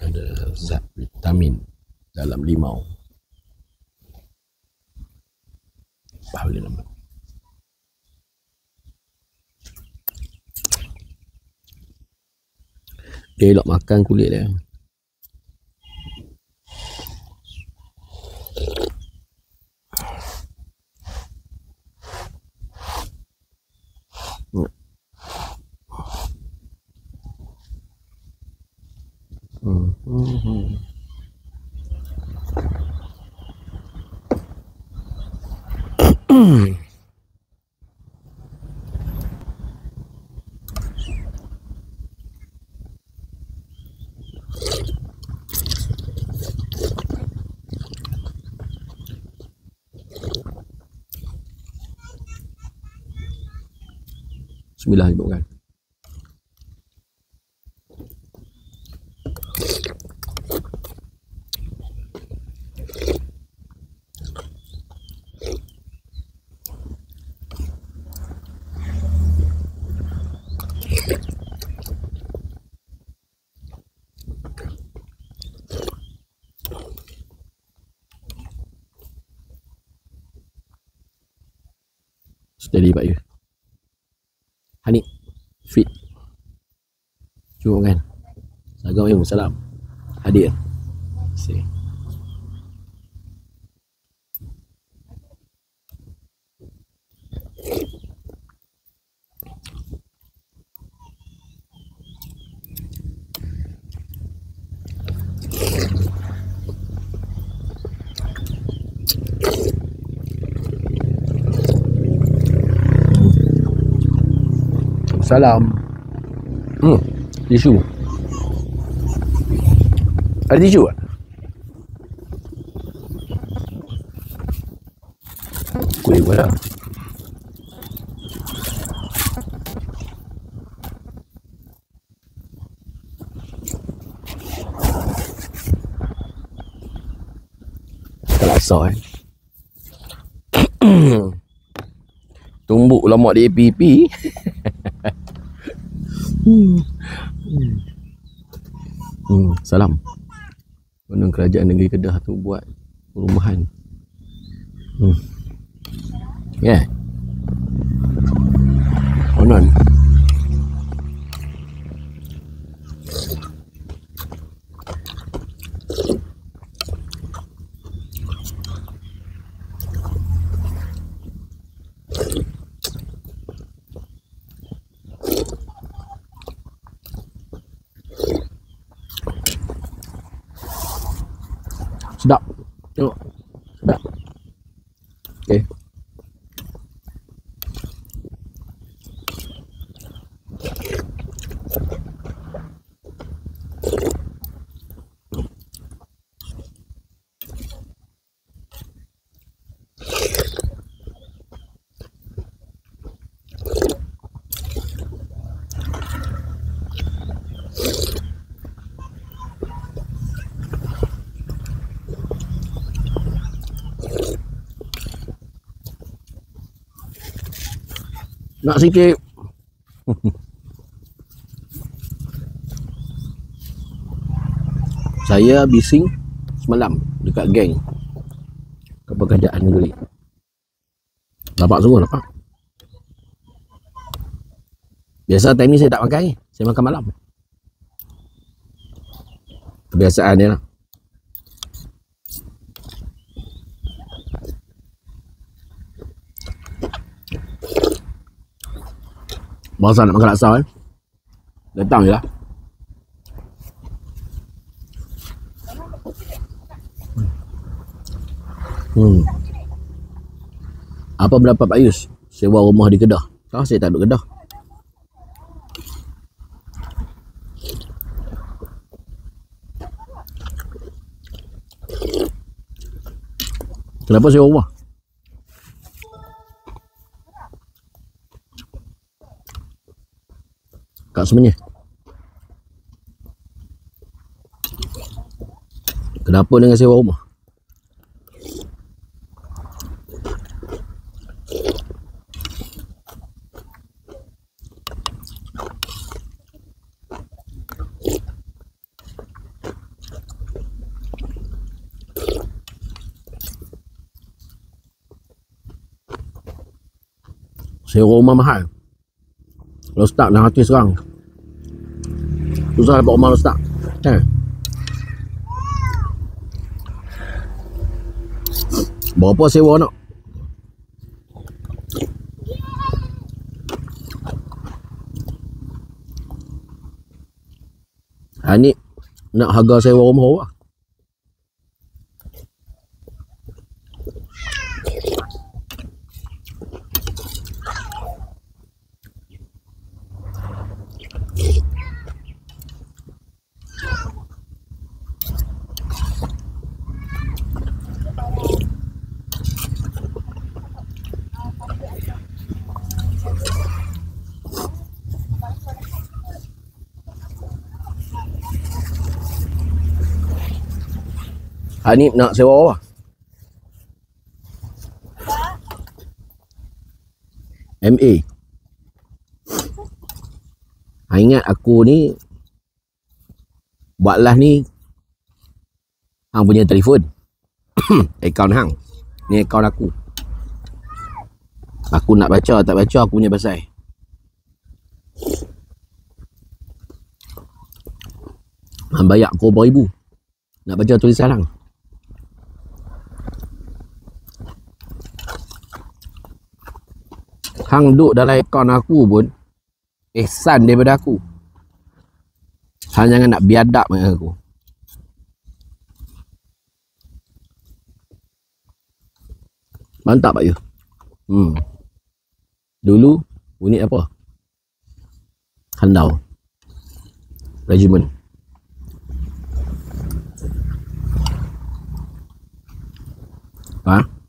Ada zat vitamin dalam limau. Apa boleh Dia elok makan kulit dia. Hmm. Hmm. hmm. Bismillah kan. Steady Pak Yu. Hanif Fit Cuba kan Assalamualaikum Salam Hadir See. Salam. Hmm, tisu. Ada tisu tak? Kuih pula. Terasa eh. Tumbuk lemak di APP. Hmm. Hmm, salam. Mana kerajaan negeri Kedah tu buat perumahan. Hmm. Ya. Yeah. Konon. Sedap. Tengok. Sedap. Okey. Nak sikit. Saya bising semalam dekat geng ke pekerjaan negeri. Dapat semua dapat. Biasa time ni saya tak makan ni. Saya makan malam. Kebiasaan dia lah. Bahasa nak makan laksa kan Datang je lah. Hmm. Apa berapa Pak Yus? Sewa rumah di Kedah. Kau saya tak duduk Kedah? Kenapa sewa rumah kat sebenarnya Kenapa dengan sewa rumah? Sewa rumah mahal. Kalau start 600 seorang. Susah dapat rumah lo start. Kan? Berapa sewa nak? Ha ni nak harga sewa rumah berapa? Ha ni nak sewa berapa? MA ha, Ingat aku ni Buat live ni Hang punya telefon. Akaun hang. Ni akaun aku. Aku nak baca tak baca aku punya pasal. Hang bayar aku ribu? Nak baca tulisan hang Hang duduk dalam akaun aku pun Ihsan daripada aku. Hang jangan nak biadab dengan aku. Mantap Pak Yu. Hmm. Dulu Unit apa? Handau. Regiment. Ha?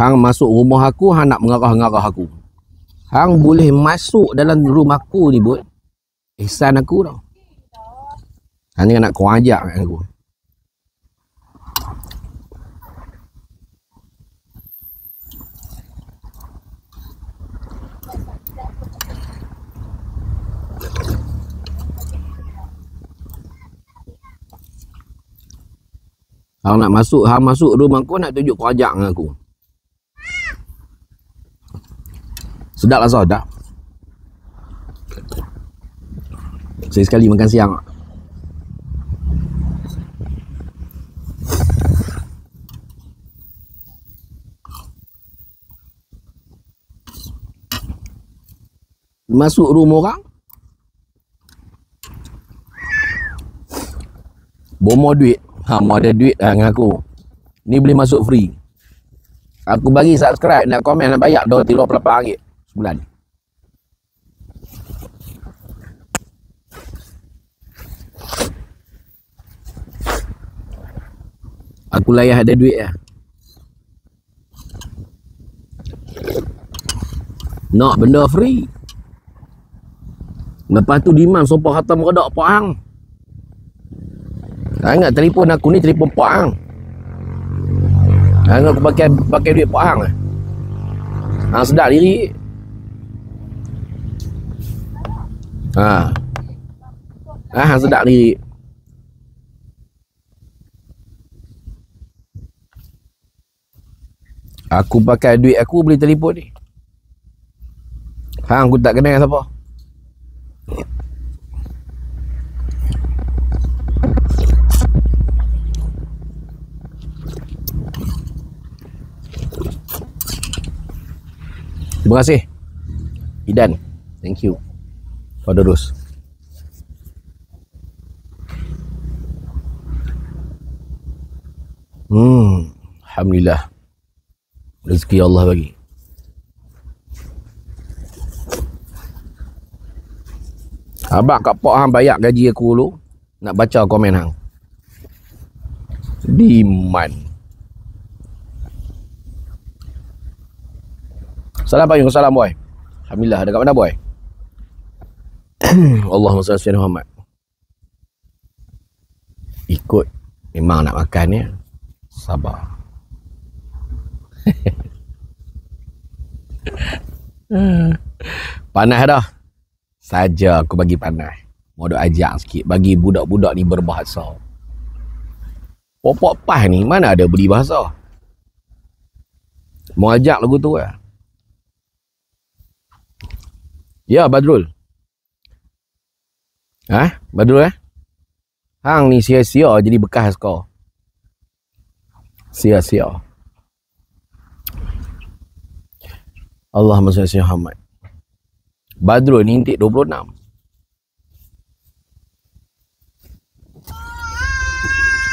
Hang masuk rumah aku, hang nak mengarah-ngarah aku. Hang boleh masuk dalam rumah aku ni, buat. Ihsan aku tau. Hang ni nak kau ajak kat aku. Hang nak masuk, hang masuk rumah aku nak tunjuk kau ajak dengan aku. Sedap lah dah. Saya sekali makan siang. Masuk rumah orang. Bomo duit. Ha, mau ada duit lah dengan aku. Ni boleh masuk free. Aku bagi subscribe, nak komen, nak bayar RM28 sebulan. Aku layak ada duit lah. Nak benda free. Lepas tu demand sopa kata meredak Pak Hang. Ha, ingat telefon aku ni telefon Pak Hang. Ha, ingat aku pakai pakai duit Pak Hang lah. Ha, sedap diri. Ha. Ha, hang sedap diri. Aku pakai duit aku beli telefon ni. Hang aku tak kenal siapa. Terima kasih. Idan. Thank you. The rose. Hmm. Alhamdulillah. Rezeki Allah bagi. Abang kat Pak Hang bayar gaji aku dulu. Nak baca komen Hang. Diman. Salam payung, salam boy. Alhamdulillah, dekat mana boy? Allahumma salli ala Muhammad. ikut memang nak makan ya sabar. Panas dah? Saja aku bagi panas. Mau duk ajak sikit bagi budak-budak ni berbahasa. Popok pas ni mana ada beli bahasa? Mau ajak lagu tu ya ya Badrul ha Badrul eh hang ni sia-sia jadi bekas kau sia-sia Allahumma salli Muhammad. Badrul ni intik 26.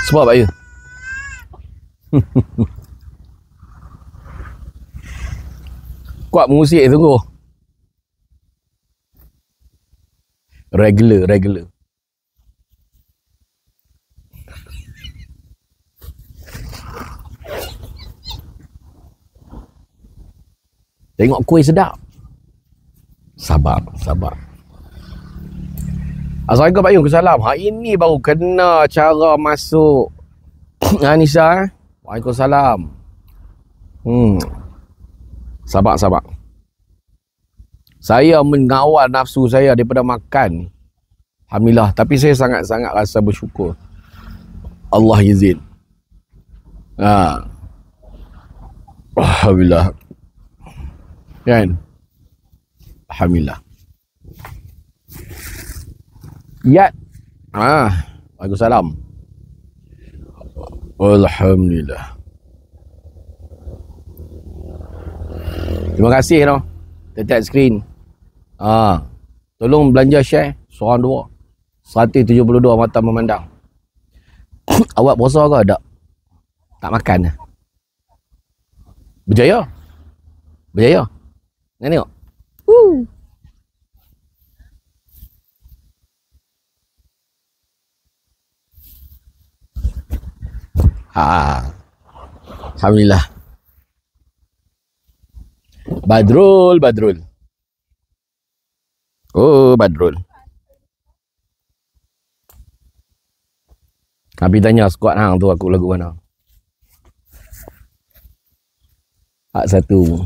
Sebab apa ya? Kuat mengusik sungguh. Regular, regular. Tengok kuih sedap. Sabar, sabar. Assalamualaikum Pak Yung, Salam. Hari ini baru kena cara masuk Anissa. Eh? Waalaikumsalam. Hmm. Sabar, sabar. Saya mengawal nafsu saya daripada makan. Alhamdulillah. Tapi saya sangat-sangat rasa bersyukur. Allah izin. Ha. Alhamdulillah. Kan? Alhamdulillah. Ya. Ah, Waalaikumsalam. Alhamdulillah. Terima kasih no. Tetap screen. Ah. Tolong belanja share seorang dua. 172 mata memandang. Awak puasa ke tak? Tak makan. Berjaya. Berjaya. Nak tengok? Uh. Ha. Alhamdulillah. Badrul, Badrul. Oh, Badrul. Nabi tanya skuad hang tu aku lagu mana? Hak satu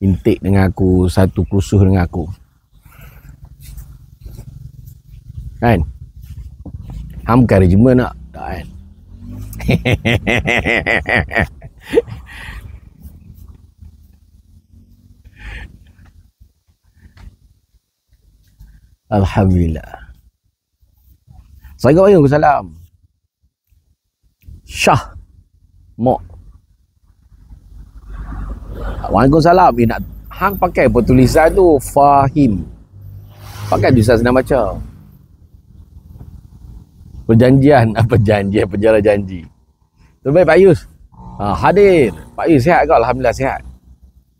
intake dengan aku satu kursus dengan aku kan ham bukan rejima nak tak kan Alhamdulillah Assalamualaikum warahmatullahi Syah Mok Waalaikumsalam. Eh, nak hang pakai apa tulisan tu? Fahim. Pakai tulisan senang baca. Perjanjian. Apa janji? Penjara janji. Terbaik Pak Yus. Ha, hadir. Pak Yus sihat ke? Alhamdulillah sihat.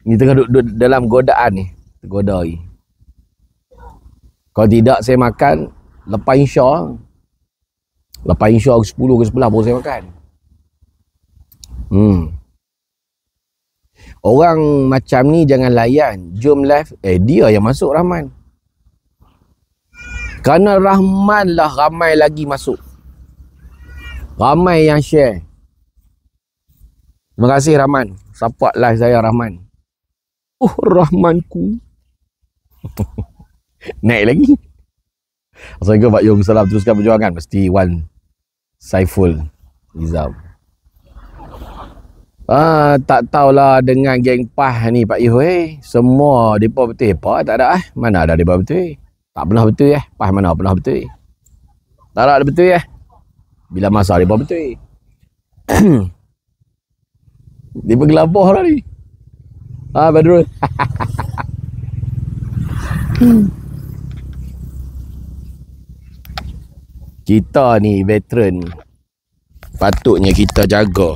Ni tengah duduk, duduk dalam godaan ni. Tergoda ni. Kalau tidak saya makan, lepas insya Lepas insya 10 ke 11 baru saya makan. Hmm. Orang macam ni jangan layan. Jom live. Eh, dia yang masuk Rahman. Kerana Rahman lah ramai lagi masuk. Ramai yang share. Terima kasih Rahman. Support live saya Rahman. Oh, Rahmanku. Naik lagi. Assalamualaikum Pak Yung. Salam teruskan perjuangan. Mesti Wan Saiful Izam. Ah, tak tahulah dengan geng PAH ni Pak Yuh eh. Semua depa betul apa tak ada eh. Mana ada depa betul? Tak pernah betul eh. PAH mana pernah betul? Tak ada betul eh. Bila masa depa betul? depa gelabah lah ni. Ah, Badrul. kita ni veteran. Patutnya kita jaga.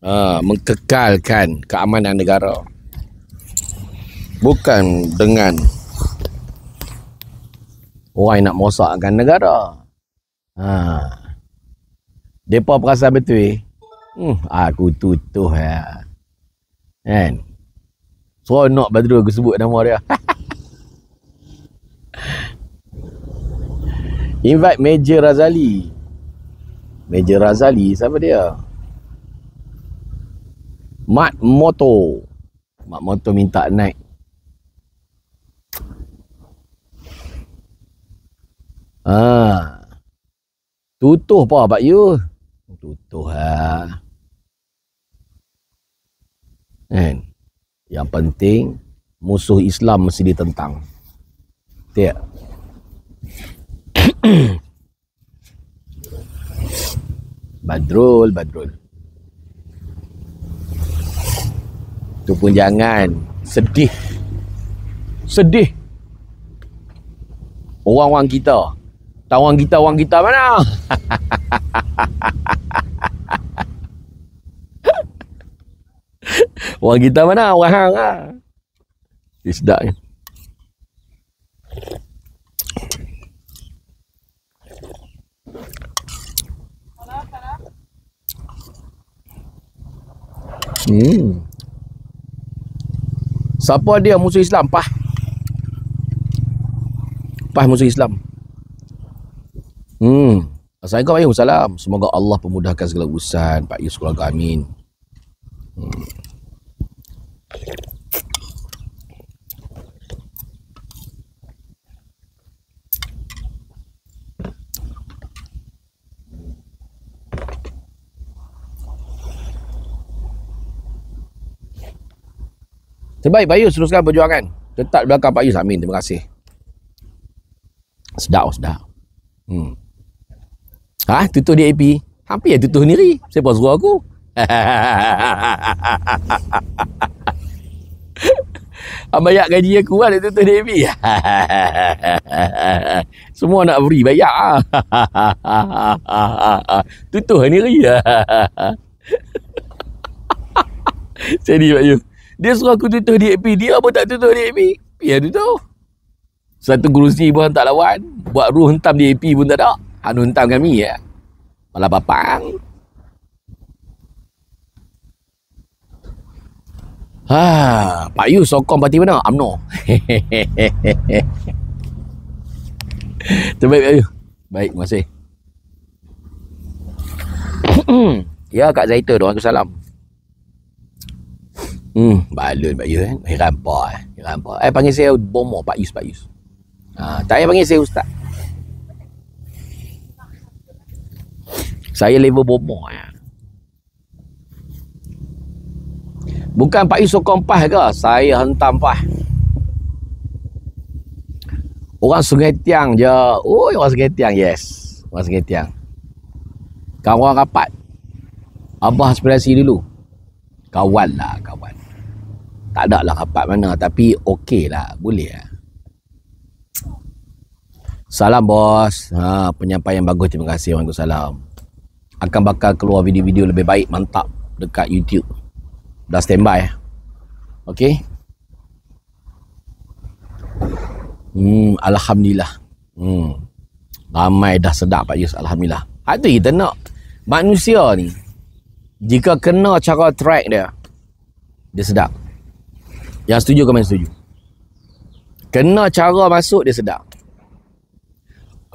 Uh, mengkekalkan keamanan negara. Bukan dengan orang yang nak merosakkan negara. Ha. Depa perasan betul? Eh hmm, aku tutuh ya kan? Seronok badrul aku sebut nama dia Invite Major Razali. Major Razali, siapa dia? Mat Moto. Mat Moto minta naik. Ah. Tutuh apa Pak Yu? Tutuh ha. Kan? Yang penting musuh Islam mesti ditentang. Tiap. Badrul, Badrul. Tu pun jangan sedih. Sedih. Orang-orang kita. Tahu orang kita, orang kita mana? orang kita mana? Orang hang lah. Sedap ni. Hmm. Siapa dia musuh Islam? Pah. Pah musuh Islam. Hmm. Assalamualaikum warahmatullahi Semoga Allah pemudahkan segala urusan Pak Yus keluarga amin. Hmm. Terbaik Pak Yus teruskan perjuangan. Tetap belakang Pak Yus. Amin. Terima kasih. Sedap, sedap. Hmm. Ha? Tutup di AP? Hampir ya tutup sendiri. Siapa suruh aku? Bayar gaji aku lah dia tutup di AP. Semua nak beri bayar. tutup sendiri. Jadi Pak Yus. Dia suruh aku tutup DAP. Dia apa tak tutup DAP? Biar tutup. Satu kerusi pun tak lawan. Buat ruh hentam DAP pun tak ada. Anu hentam kami ya. Malah papang. Ha, Pak Yu sokong parti mana? UMNO. Terbaik Pak Yu. Baik, terima kasih. ya Kak Zaita doa salam. Hmm, balun Pak Yus kan. Eh, rampah eh. Rampah. Eh, panggil saya bomo Pak Yus, Pak Yus. Ha, tak payah panggil saya Ustaz. Saya level bomo ya. Bukan Pak Yus sokong pah ke? Saya hentam pah. Orang Sungai Tiang je. Oh, orang Sungai Tiang. Yes. Orang Sungai Tiang. Kawan rapat. Abah aspirasi dulu. Kawan lah, kawan tak ada lah rapat mana tapi okey lah boleh lah. Salam bos. Ha, penyampaian bagus terima kasih Waalaikumsalam. Akan bakal keluar video-video lebih baik mantap dekat YouTube. Dah standby okey? Hmm alhamdulillah. Hmm ramai dah sedap Pak Yus alhamdulillah. Hati kita nak manusia ni jika kena cara track dia dia sedap yang setuju kau main setuju. Kena cara masuk dia sedap.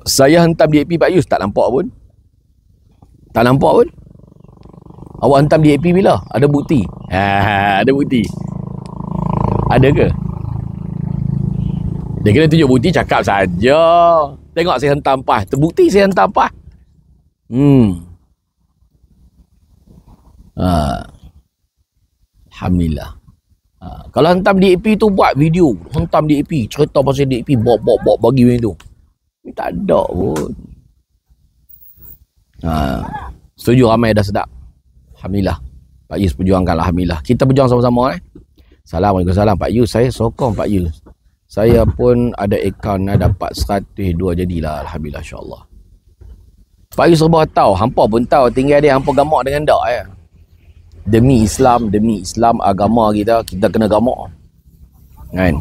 Saya hentam DAP Pak Yus tak nampak pun. Tak nampak pun. Awak hentam DAP bila? Ada bukti. Ha, ada bukti. Ada ke? Dia kena tunjuk bukti cakap saja. Tengok saya hentam pas. Terbukti saya hentam pas. Hmm. Ha. Alhamdulillah. Ha, kalau hentam DAP tu buat video, hentam DAP, cerita pasal DAP, bok bok bok bagi macam tu. Ni tak ada pun. Ha, setuju ramai dah sedap. Alhamdulillah. Pak Yus perjuangkan Alhamdulillah. Kita berjuang sama-sama eh. Assalamualaikum salam Pak Yus. Saya sokong Pak Yus. Saya pun ada akaun dah dapat 102 jadilah. Alhamdulillah insyaAllah. Pak Yus serba tahu. Hampa pun tahu tinggal dia hampa gamak dengan dak. Eh demi Islam demi Islam agama kita kita kena gamak kan?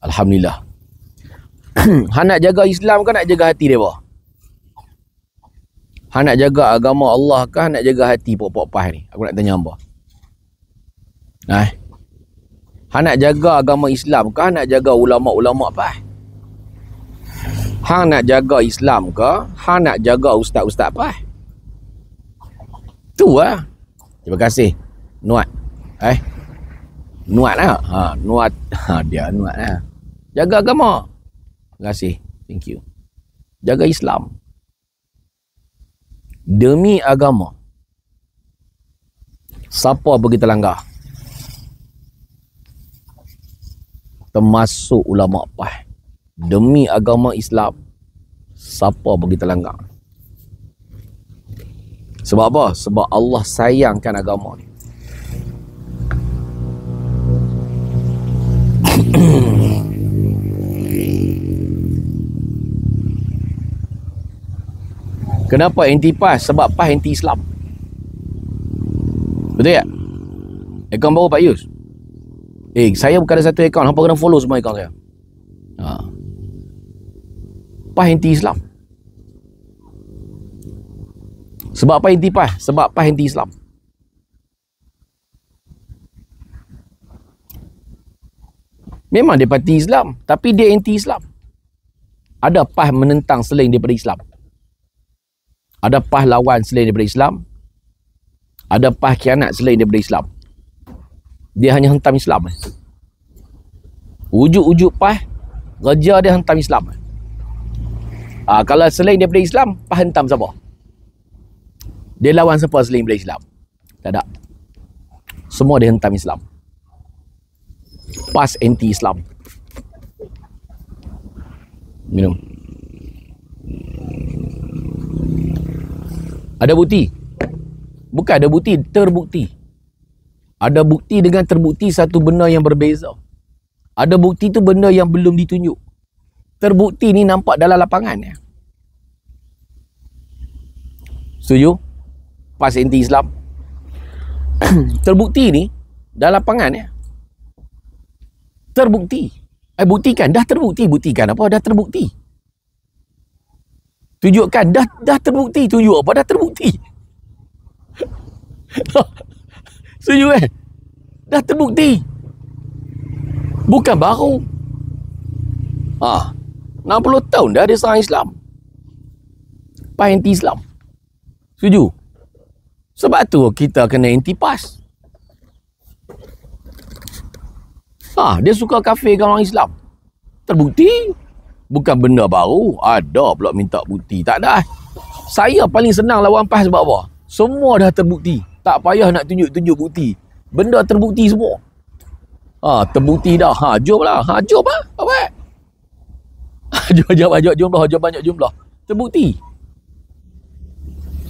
Alhamdulillah. Han nak jaga Islam kan nak jaga hati dia han nak jaga agama Allah kan nak jaga hati pok-pok pas ni? Aku nak tanya hamba. Nah han nak jaga agama Islam kan nak jaga ulama-ulama pas Hang nak jaga Islam ke? Hang nak jaga ustaz-ustaz apa? Tu lah. Terima kasih. Nuat. Eh? Nuat lah. Ha, nuat. Ha, dia nuat lah. Jaga agama. Terima kasih. Thank you. Jaga Islam. Demi agama. Siapa pergi terlanggar? Termasuk ulama apa? Demi agama Islam. Siapa pergi terlanggar? Sebab apa? Sebab Allah sayangkan agama ni. Kenapa anti PAS? Sebab PAS anti Islam. Betul tak? Akaun baru Pak Yus? Eh, saya bukan ada satu akaun. Hampa kena follow semua akaun saya. Ha. PAS anti Islam. Sebab apa anti PAS? Sebab PAS anti Islam. Memang dia parti Islam. Tapi dia anti Islam. Ada PAS menentang selain daripada Islam. Ada PAS lawan selain daripada Islam. Ada PAS kianat selain daripada Islam. Dia hanya hentam Islam. Wujud-wujud PAS, kerja dia hentam Islam. Ha, kalau selain daripada Islam, PAS hentam siapa? Dia lawan siapa selain daripada Islam? Tak ada. Semua dia hentam Islam. PAS anti-Islam. Minum. Ada bukti? Bukan ada bukti, terbukti. Ada bukti dengan terbukti satu benda yang berbeza. Ada bukti tu benda yang belum ditunjuk. Terbukti ni nampak dalam lapangan ya. Setuju? Pas anti Islam. terbukti ni dalam lapangan ya. Terbukti. Eh buktikan, dah terbukti, buktikan apa? Dah terbukti. Tunjukkan dah dah terbukti. Tunjuk apa dah terbukti. Setuju eh? Dah terbukti. Bukan baru. Ah, 60 tahun dah dia serang Islam. Pas anti Islam. Setuju? Sebab tu kita kena anti pas. Ah, dia suka kafir orang Islam. Terbukti bukan benda baru. Ada pula minta bukti. Tak ada. Saya paling senang lawan PAS sebab apa? Semua dah terbukti. Tak payah nak tunjuk-tunjuk bukti. Benda terbukti semua. Ha, terbukti dah. Ha, jom lah. Ha, jom lah. Apa? jom, jom, jom, jom lah. Jom banyak jumlah. Terbukti.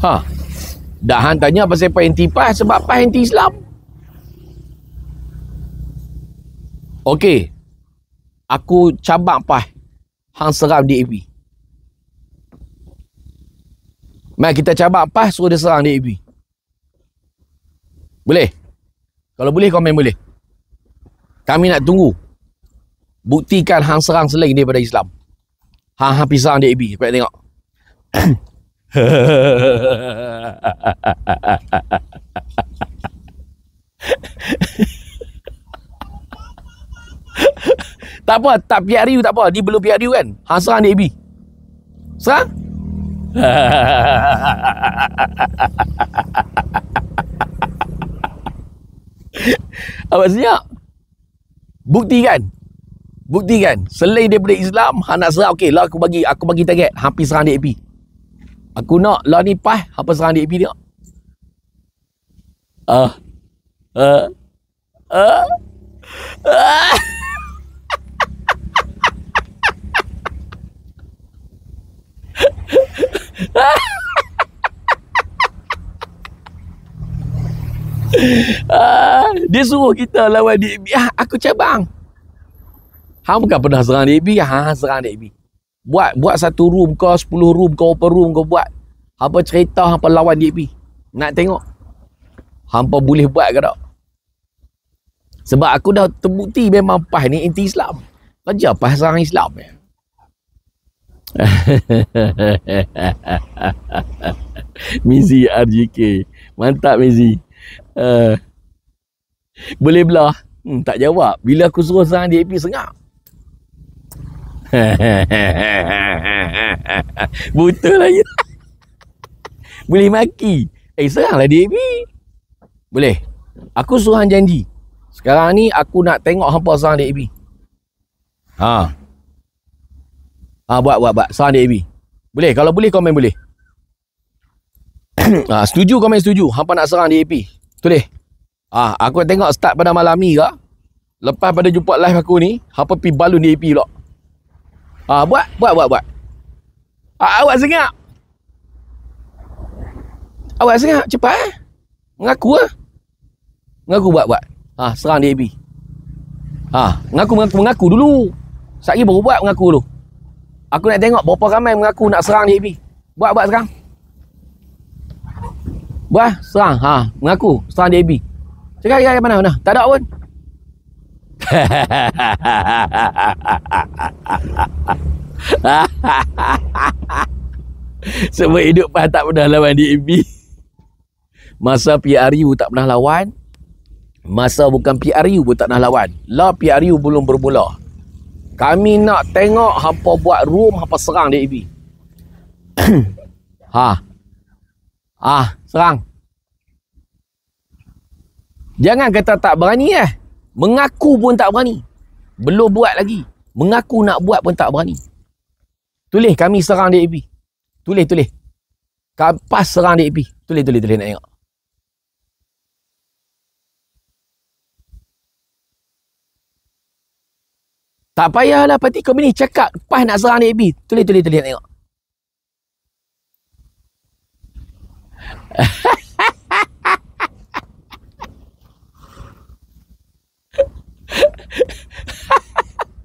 Ha. Dah han tanya pasal PAS anti PAS sebab PAS anti Islam. Okey. Aku cabang PAS hang serang DAP. Mari kita cabak pas suruh dia serang DAP. Boleh? Kalau boleh komen boleh. Kami nak tunggu. Buktikan hang serang selain daripada Islam. Hang hang pisang DAP. Supaya tengok. Tak apa, tak pihak Riu tak apa. Dia belum pihak Riu kan? Serang dia AB. Serang? apa senyap? Buktikan. Buktikan. Selain daripada Islam, hang nak serang. Okey, lah aku bagi aku bagi target. Hampir serang dia AB. Aku nak lah ni pas, apa serang AB dia. Ah. Ah. Uh. Ah. Ah, dia suruh kita lawan. Ah, aku cabang. Hang bukan pernah serang DB, ha serang DB. Buat buat satu room ke, sepuluh room ke, apa room ke buat. Apa cerita apa lawan DB. Nak tengok. Hampa boleh buat ke tak? Sebab aku dah terbukti memang PAS ni anti Islam. Kerja PAS serang Islam ya. Mizi RGK. Mantap Mizi. Uh, boleh belah. Hmm, tak jawab. Bila aku suruh serang DAP sengak. Buta lah ya. Boleh maki. Eh, seranglah DAP. Boleh. Aku suruh janji. Sekarang ni aku nak tengok hampa serang DAP. Ha. Ha, buat, buat, buat. Serang DAP. Boleh. Kalau boleh, komen boleh. ha, setuju, komen setuju. Hampa nak serang DAP. Tulis. Ha, aku tengok start pada malam ni ke. Lepas pada jumpa live aku ni, hampa pi balun DAP pula. Ha, buat, buat, buat, buat. Ha, awak sengak. Awak sengak, cepat eh. Mengaku lah. Mengaku buat, buat. Ha, serang DAP. Ha, mengaku, mengaku, mengaku dulu. Sekali baru buat mengaku dulu. Aku nak tengok berapa ramai mengaku nak serang DAP. Buat, buat sekarang. Buat, serang. Ha, mengaku, serang DAP. Cakap, cakap, mana, mana. Tak ada pun. Semua hidup pas tak pernah lawan DAP. Masa PRU tak pernah lawan. Masa bukan PRU pun tak pernah lawan. Lah PRU belum bermula. Kami nak tengok hampa buat room, hampa serang DAP. ha. Ah, serang. Jangan kata tak berani eh. Mengaku pun tak berani. Belum buat lagi. Mengaku nak buat pun tak berani. Tulis kami serang DAP. Tulis, tulis. Kapas serang DAP. Tulis, tulis, tulis nak tengok. Tak payahlah parti kau ni cakap pas nak serang DAP. Tulis, tulis, tulis nak tengok.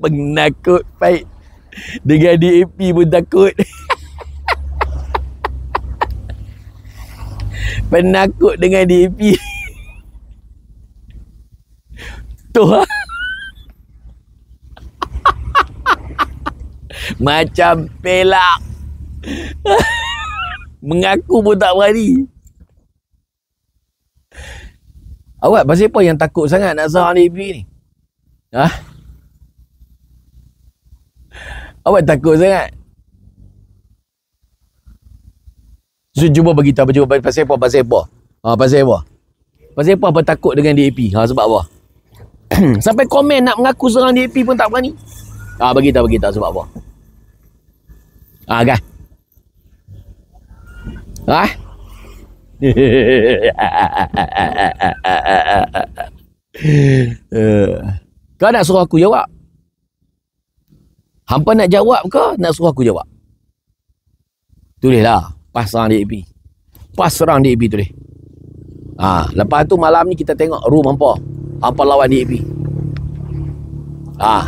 penakut baik dengan DAP pun takut. Penakut dengan DAP tu macam pelak. Mengaku pun tak berani. Awak pasal apa yang takut sangat nak serang DAP ni? Ha Awak takut sangat. So, cuba bagi tahu cuba pasal apa pasal apa. Ha pasal apa? Pasal apa apa takut dengan DAP? Ha sebab apa? Sampai komen nak mengaku serang DAP pun tak berani. Ha bagi tahu bagi tahu sebab apa? Ha kan? Ha? Kau nak suruh aku jawab? Hampa nak jawab ke nak suruh aku jawab? Tulislah. Pas serang DAP. Pas serang DAP tulis. Ha, lepas tu malam ni kita tengok room hampa. Hampa lawan DAP. Ha.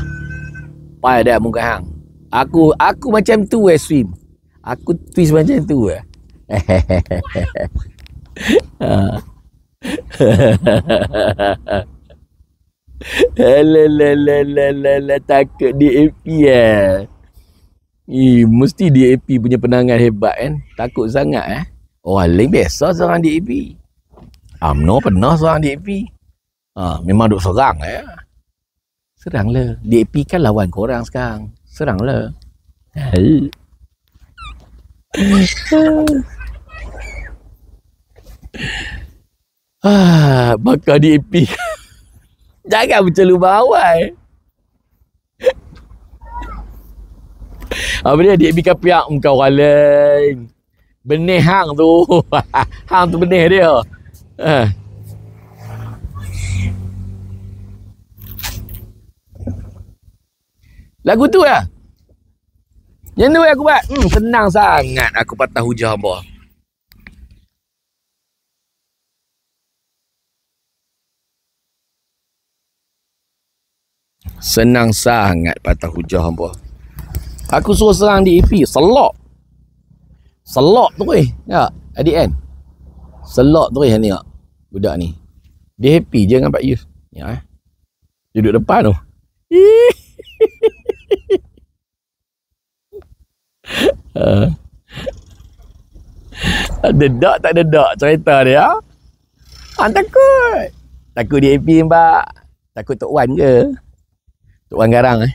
Pai dia muka hang. Aku aku macam tu eh swim. Aku twist macam tu eh. ha. Alalalalalala takut DAP eh. Eh, mesti DAP punya penangan hebat kan. Takut sangat eh. Oh, lain biasa seorang DAP. Amno pernah seorang DAP. Ha, memang duk serang eh. Seranglah. DAP kan lawan korang sekarang. Seranglah. Hai. ah, bakal DAP. Jangan macam lubang awal. Apa dia? Dia bikin piak muka orang lain. Benih hang tu. hang tu benih dia. Eh. Lagu tu lah. Yang tu aku buat. Hmm, senang sangat aku patah hujah apa. Senang sangat patah hujah hampa. Aku suruh serang di EP. Selok. Selok tu eh. Ya, adik kan? Selok tu eh ni tak? Budak ni. Dia happy je dengan Pak Yus. Ya eh. Duduk depan tu. Ada dak tak ada dak cerita dia. Ha, takut. Takut dia happy mbak. Takut Tok Wan ke? Tok Wan Garang eh.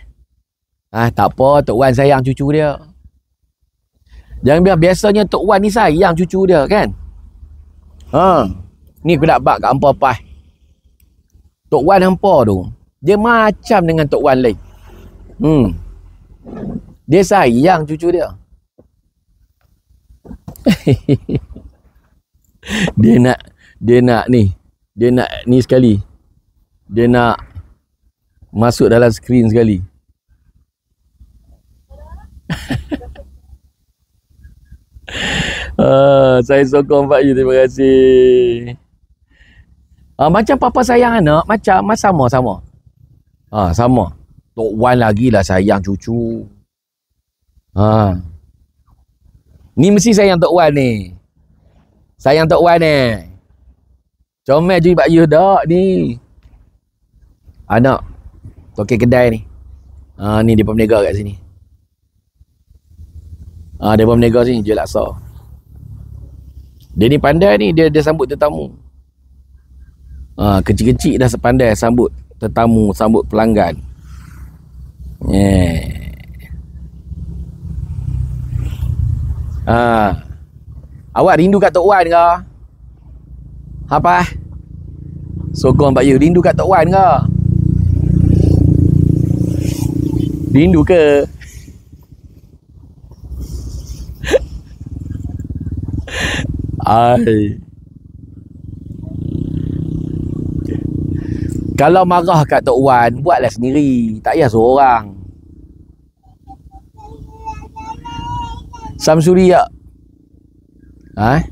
Ah, tak apa, Tok Wan sayang cucu dia. Jangan biar biasanya Tok Wan ni sayang cucu dia kan? Ha. Ni aku nak bak kat hampa apa? Tok Wan hampa tu. Dia macam dengan Tok Wan lain. Hmm. Dia sayang cucu dia. dia nak dia nak ni. Dia nak ni sekali. Dia nak masuk dalam skrin sekali. uh, saya sokong Pak Yu terima kasih. Uh, macam papa sayang anak macam macam sama sama. Uh, sama. Tok Wan lagi lah sayang cucu. Uh. ni mesti sayang Tok Wan ni. Sayang Tok Wan ni. Comel je Pak Yu dak ni. Anak tokek kedai ni uh, ni dia pun kat sini Ah, dia menega sini jual laksa. Dia ni pandai ni dia dia sambut tetamu. Ah, kecil-kecil dah sepandai sambut tetamu, sambut pelanggan. Yeah. Ah. Awak rindu kat Tok Wan ke? Apa? Sokong Pak Yu rindu kat Tok Wan ke? Rindu ke? Ai. Kalau marah kat Tok Wan, buatlah sendiri. Tak payah suruh orang. Samsuri ya. Ha?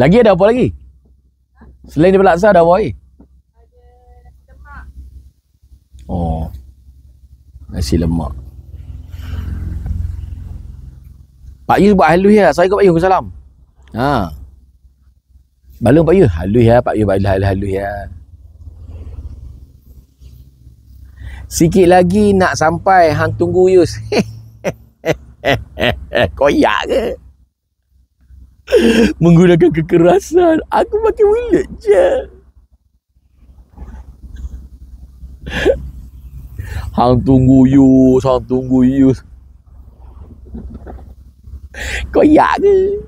Lagi ada apa lagi? Selain daripada laksa ada apa lagi? Oh. Nasi lemak. Pak Yu buat halus ya. Saya ke Pak Yu salam. Ha. Balung Pak Yu. Halus ya Pak Yu buat halus, halus ya. Sikit lagi nak sampai hang tunggu Yus. Koyak ke? Menggunakan kekerasan. Aku pakai wilet je. Hang tunggu you, hang tunggu you. Koyak ke?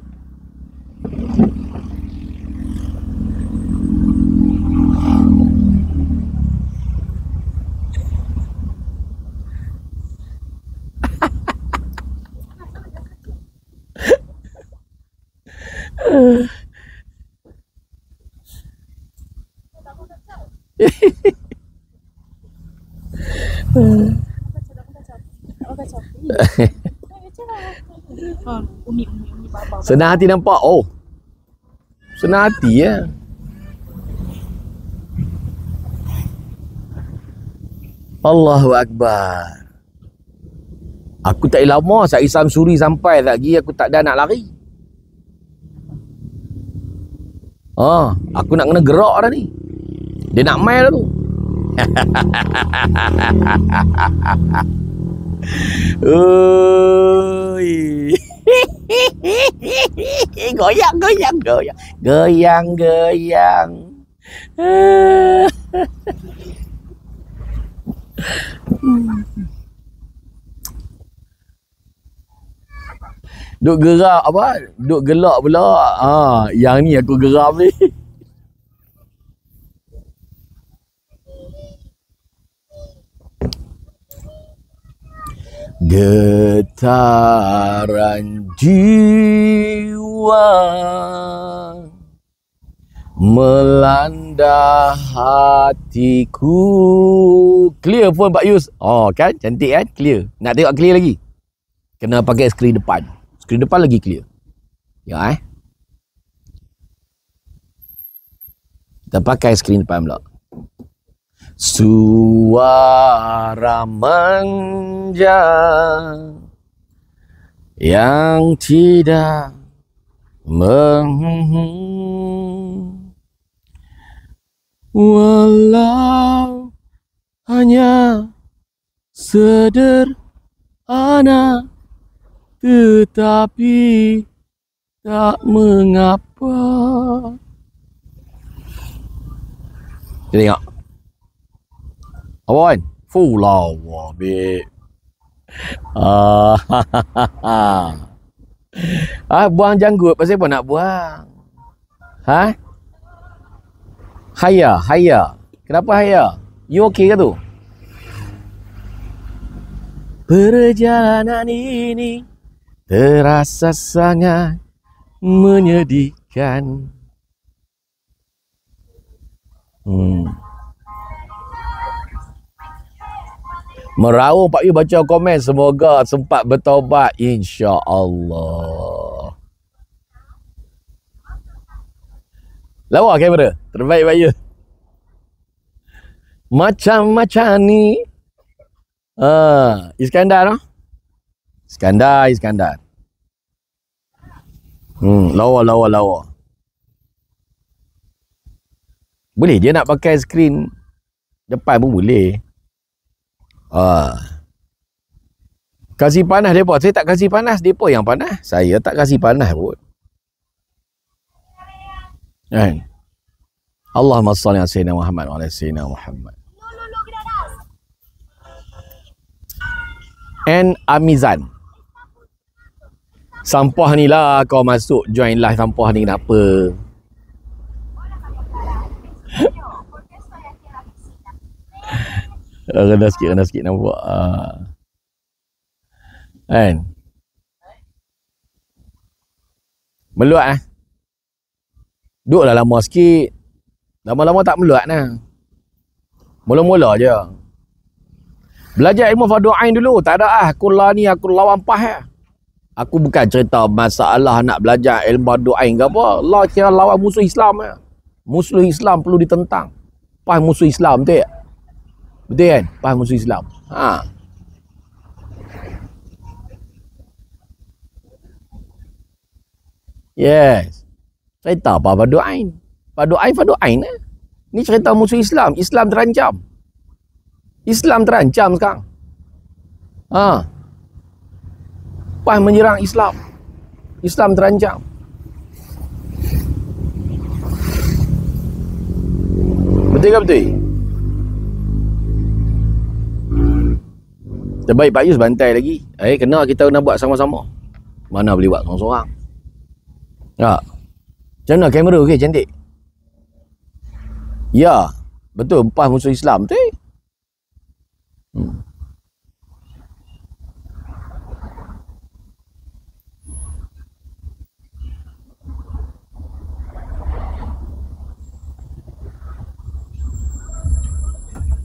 Senang hati nampak Oh Senang hati ya Allahu Akbar Aku tak lama Saat Islam Suri sampai lagi Aku tak ada nak lari Ah, aku nak kena gerak dah ni. Dia nak main dah tu. Oi. Goyang goyang goyang. Goyang goyang. Duk gerak apa? Duk gelak pula. Ha, yang ni aku geram ni. Getaran jiwa melanda hatiku. Clear pun Pak Yus. Oh kan cantik kan? Clear. Nak tengok clear lagi? Kena pakai skrin depan. Skrin depan lagi clear. Ya eh. Kita pakai skrin depan pula. Suara manja yang tidak meng walau hanya sederhana tetapi tak mengapa Kita tengok. Apa kan? Full lawa, babe. Ah, ah, buang janggut. Pasal apa nak buang? Ha? Haya, haya. Kenapa haya? You okay ke tu? Perjalanan ini terasa sangat menyedihkan. Hmm. Meraung Pak Yu baca komen semoga sempat bertaubat insya-Allah. Lawa kamera. Terbaik Pak Yu. Macam-macam ni. Ah, Iskandar noh. Iskandar, Iskandar. Hmm, lawa lawa lawa. Boleh dia nak pakai skrin depan pun boleh. Ah. Kasih panas depa. Saya tak kasih panas, depa yang panas. Saya tak kasih panas pun. Kan? Allahumma salli ala sayyidina Muhammad wa ala sayyidina Muhammad. And Amizan. Sampah ni lah kau masuk join live sampah ni kenapa? Rendah sikit, rendah sikit nampak. Ah. Kan? Meluat eh? Duduklah lama sikit. Lama-lama tak meluat lah. Mula-mula je. Belajar ilmu fardu ain dulu. Tak ada ah. Aku lah ni, aku lawan pah ya. Aku bukan cerita masalah nak belajar ilmu fardu ain ke apa. Allah kira lawan musuh Islam ya. Musuh Islam perlu ditentang. Pah musuh Islam ya. Betul kan? Faham musuh Islam. Ha. Yes. Cerita apa Fardu Ain? Fardu Ain, Fardu Ain eh? Ni cerita musuh Islam. Islam terancam. Islam terancam sekarang. Ha. Pas menyerang Islam. Islam terancam. Betul ke betul? Terbaik Pak Yus bantai lagi. Eh, kena kita nak buat sama-sama. Mana boleh buat seorang-seorang. Ya. Macam mana kamera okey cantik? Ya. Betul, empat musuh Islam tu. Hmm.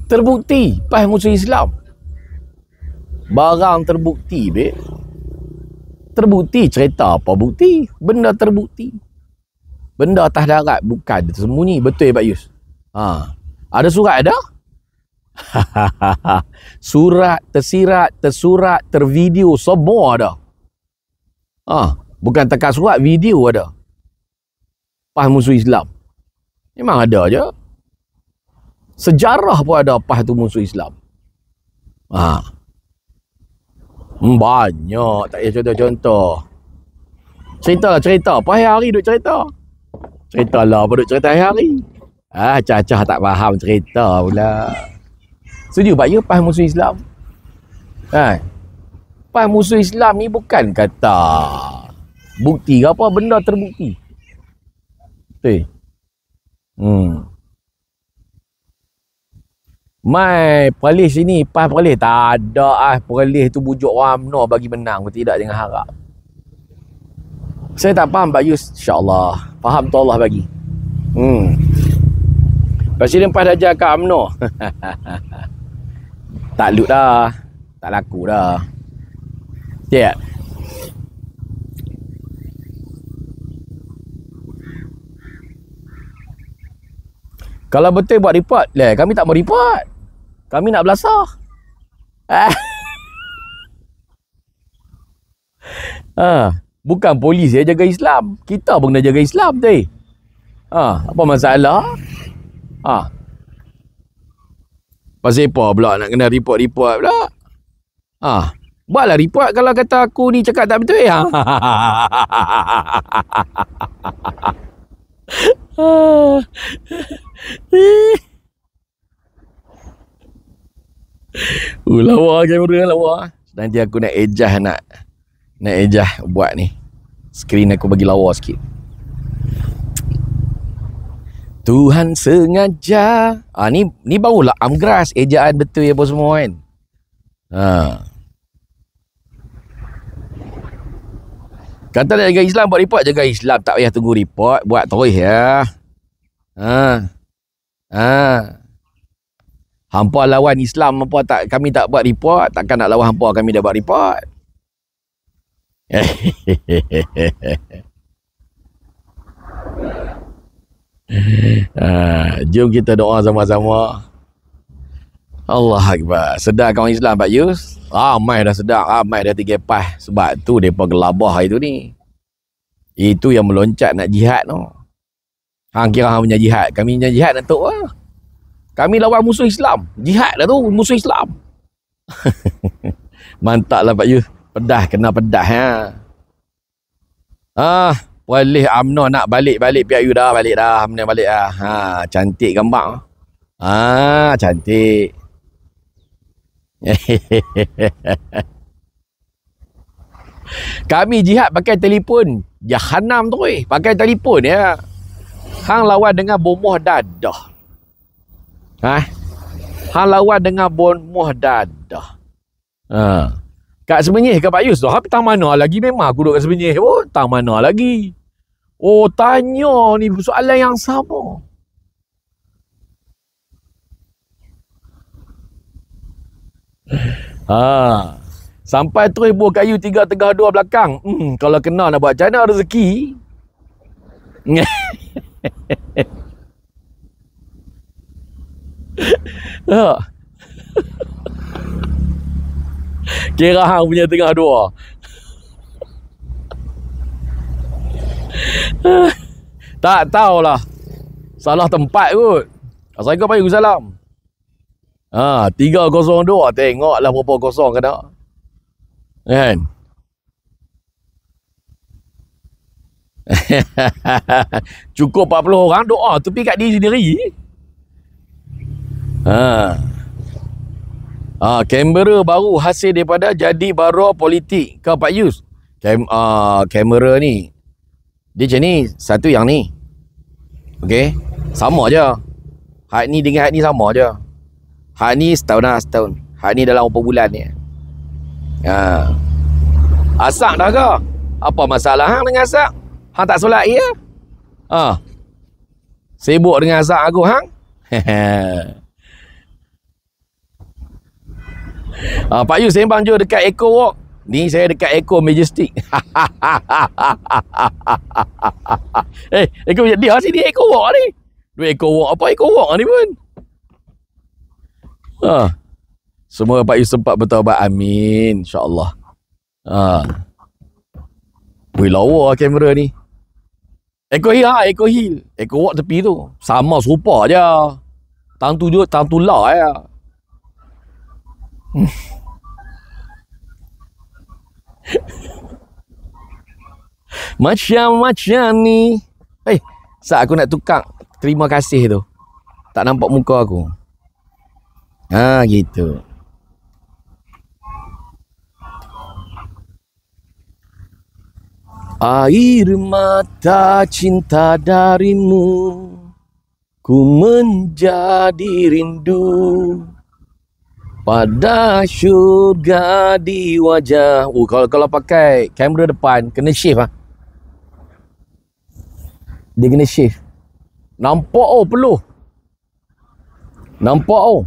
Terbukti pas musuh Islam barang terbukti be terbukti cerita apa? Bukti? Benda terbukti. Benda atas darat bukan. Tersembunyi. Betul ya Pak Yus? Ha. ada surat ada? Surat tersirat tersurat tervideo semua ada. Ha. bukan tekan surat video ada. Pas musuh Islam. Memang ada je. Sejarah pun ada pas tu musuh Islam. Ha. Hmm, banyak tak payah contoh-contoh. Cerita lah cerita. Apa hari duk cerita? Cerita lah apa duk cerita hari. Ah, cacah tak faham cerita pula. Setuju Pak Ya pas musuh Islam? Ha. Pas musuh Islam ni bukan kata bukti ke apa benda terbukti. Betul. Hmm. Mai polis sini pas polis tak ada ah polis tu bujuk orang UMNO bagi menang tidak jangan harap. Saya tak faham Pak Yus insya-Allah. Faham tu Allah bagi. Hmm. Presiden pas ajar kat UMNO. tak lut dah. Tak laku dah. Ya. Yeah. Kalau betul buat report, lah kami tak mau report. Kami nak belasah. ha, bukan polis yang jaga Islam. Kita pun kena jaga Islam tu. Ha, apa masalah? Ha. Pasal apa pula nak kena report-report pula? Ha. Buatlah report kalau kata aku ni cakap tak betul ya. Uh, lawa kamera lawa. Nanti aku nak ejah nak. Nak ejah buat ni. Screen aku bagi lawa sikit. Tuhan sengaja. Ah, Ni, ni barulah amgras Ejaan betul ya apa semua kan? Ha. ah. Kata nak jaga Islam buat report jaga Islam tak payah tunggu report buat terus ya. Ha. Ha. Hampa lawan Islam apa tak kami tak buat report, takkan nak lawan hampa kami dah buat report. ha, jom kita doa sama-sama. Allah Akbar. Sedar kawan Islam Pak Yus. Ramai dah sedar. Ramai dah tiga pas. Sebab tu mereka gelabah itu ni. Itu yang meloncat nak jihad tu. Hang kira hang punya jihad. Kami punya jihad nak lah. Kami lawan musuh Islam. Jihad lah tu, musuh Islam. Mantap lah Pak Yu. Pedah, kena pedah ya. Ah, boleh UMNO nak balik-balik Yu dah, balik dah. UMNO balik dah. Ha, cantik gambar. Ah, cantik. Kami jihad pakai telefon. Jahanam tu eh. Pakai telefon ya. Hang lawan dengan bomoh dadah. Ha? Hang lawan dengan bon muhdadah. Ha. Kat sebenyih ke Pak Yus tu? Tapi tang mana lagi memang aku duduk kat sebenyih. Oh, tang mana lagi? Oh, tanya ni soalan yang sama. Ha. Sampai tu ibu kayu tiga tegah dua belakang. Hmm, kalau kena nak buat mana rezeki? Ha. Kira hang punya tengah dua. tak tahulah. Salah tempat kot. Assalamualaikum Waalaikumsalam. Ha, 302 tengoklah berapa kosong kena. Kan? Cukup 40 orang doa tepi kat diri sendiri. Ha. Ah, kamera baru hasil daripada jadi baru politik ke Pak Yus. Kam ah, kamera ni. Dia macam ni, satu yang ni. Okey. Sama je. Hak ni dengan hak ni sama je. Hak ni setahun dah setahun. Hak ni dalam berapa bulan ni. Ha. Asak dah ke? Apa masalah hang dengan asak? Hang tak solat ya? Ha. Sibuk dengan asak aku hang? Uh, Pak Yu sembang je dekat Eco Walk. Ni saya dekat Eco Majestic. eh, Eco Majestic. Dia sini Eco Walk ni. Dua Eco Walk. Apa Eco Walk ni pun? Ha. Semua Pak Yu sempat bertawabat. Amin. InsyaAllah. Ha. Wih, lawa lah kamera ni. Eco Hill ha, Eco Hill. Eco Walk tepi tu. Sama serupa je. Tang tu je, tang tu lah ya. Macam-macam ni. Eh, hey, saat aku nak tukar terima kasih tu. Tak nampak muka aku. Ha, gitu. Air mata cinta darimu Ku menjadi rindu pada syurga di wajah. Oh, kalau kalau pakai kamera depan kena shift ah. Dia kena shift. Nampak oh peluh. Nampak oh.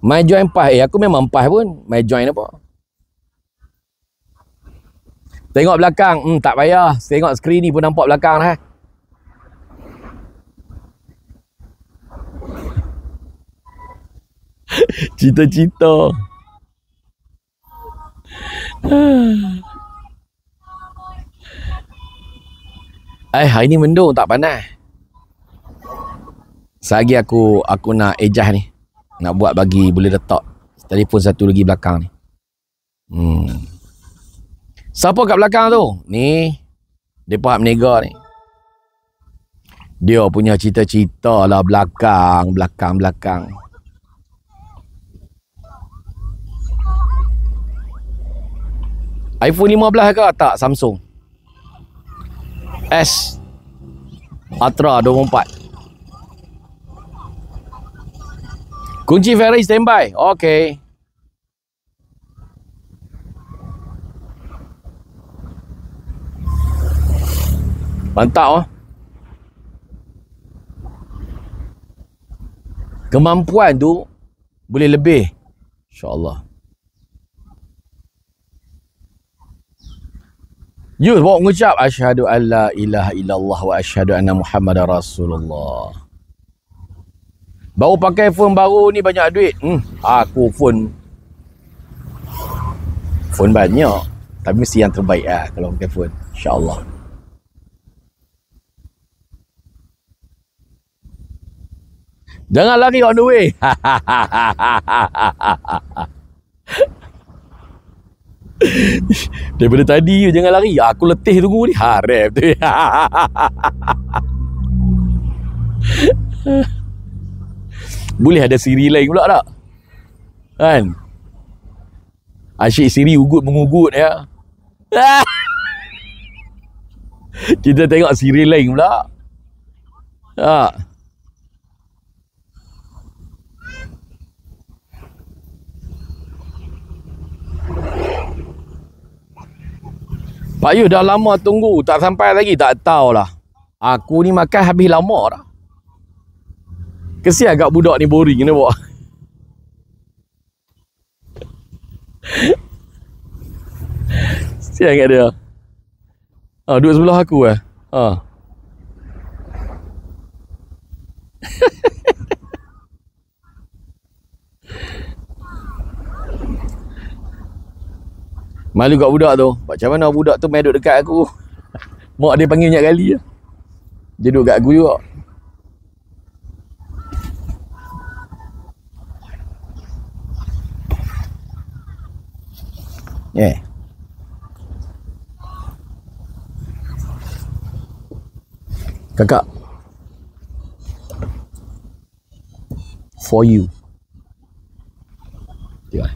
My join empat. Eh, aku memang empat pun. My join apa? Tengok belakang. Hmm, tak payah. Tengok skrin ni pun nampak belakang. Eh. Cita-cita. Eh, hari ni mendung tak panas. Sehari aku aku nak ejah ni nak buat bagi boleh letak telefon satu lagi belakang ni. Hmm. Siapa kat belakang tu? Ni depa menega ni. Dia punya cita-cita lah belakang, belakang, belakang. iPhone 15 ke tak Samsung? S Atra 24 Kunci Ferry standby. Okey. Mantap oh. Kemampuan tu boleh lebih. InsyaAllah. Yus bawa mengucap asyhadu an la ilaha illallah wa asyhadu anna muhammadar rasulullah. Baru pakai phone baru ni banyak duit. Hmm, aku phone phone banyak. Tapi mesti yang terbaik lah kalau pakai phone. InsyaAllah. Jangan lari on the way. Daripada tadi jangan lari. Aku letih tunggu ni. Harap tu. Boleh ada siri lain pula tak? Kan? Asyik siri ugut mengugut ya. Kita tengok siri lain pula. Ha. Pak Yu dah lama tunggu tak sampai lagi tak tahulah. Aku ni makan habis lama dah. Kesian agak budak ni boring ni buat. Kesian kat dia. Ha, duduk sebelah aku eh. Ha. Malu kat budak tu. Macam mana budak tu main duduk dekat aku. Mak dia panggil banyak kali. Dia duduk kat aku juga. Yeah. Kakak. For you. Tengok.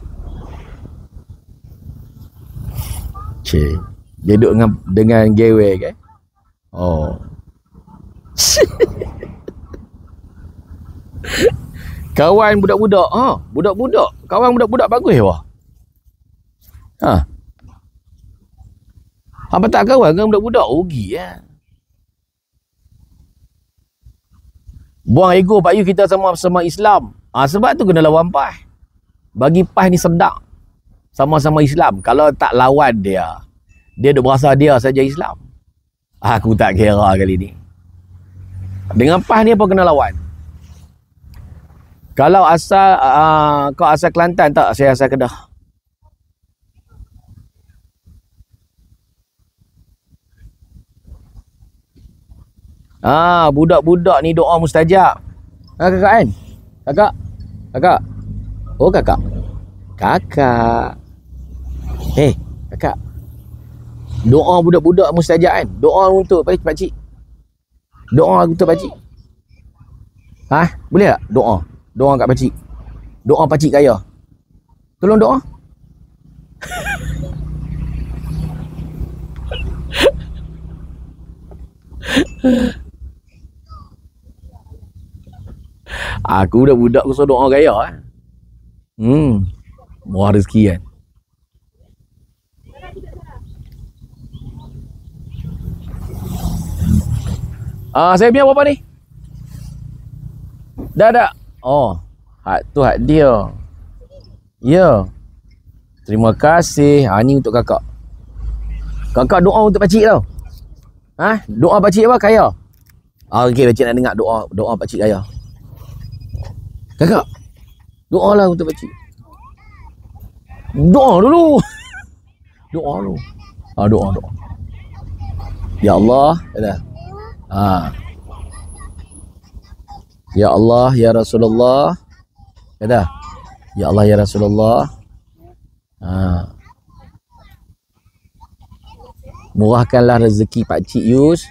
Cik. Dia duduk dengan dengan gewe ke? Oh. kawan budak-budak. Ha, budak-budak. Kawan budak-budak bagus wah. Ha. Apa tak kawan dengan budak-budak rugi ya. Buang ego Pak Yu kita sama-sama Islam. Ha, sebab tu kena lawan PAH. Bagi PAH ni sedap. Sama-sama Islam. Kalau tak lawan dia, dia duk berasa dia saja Islam. Aku tak kira kali ni. Dengan PAH ni apa kena lawan? Kalau asal uh, kau asal Kelantan tak, saya asal Kedah. Ah, budak-budak ni doa mustajab. Ha, kakak kan? Kakak? Kakak? Oh, kakak. Kakak. Eh, hey, kakak. Doa budak-budak mustajab kan? Doa untuk pak cik. Doa untuk pak cik. Ha? Boleh tak? Doa. Doa kat pak cik. Doa pak cik kaya. Tolong doa. Aku dah budak aku doa gaya eh. Hmm. Murah rezeki kan. Ah, saya biar apa ni? Dah dah. Oh, hak tu hak dia. Ya. Terima kasih. Ha ni untuk kakak. Kakak doa untuk pakcik tau. Ha? Doa pakcik apa? Kaya. Ah, okey, pakcik nak dengar doa doa pakcik kaya. Kakak. Doa lah untuk pakcik. Doa dulu. Doa dulu. Ah doa doa. Ya Allah, ada. Ha. Ya Allah, ya Rasulullah. Ada. Ya Allah, ya Rasulullah. Ha. Murahkanlah rezeki Pak Cik Yus.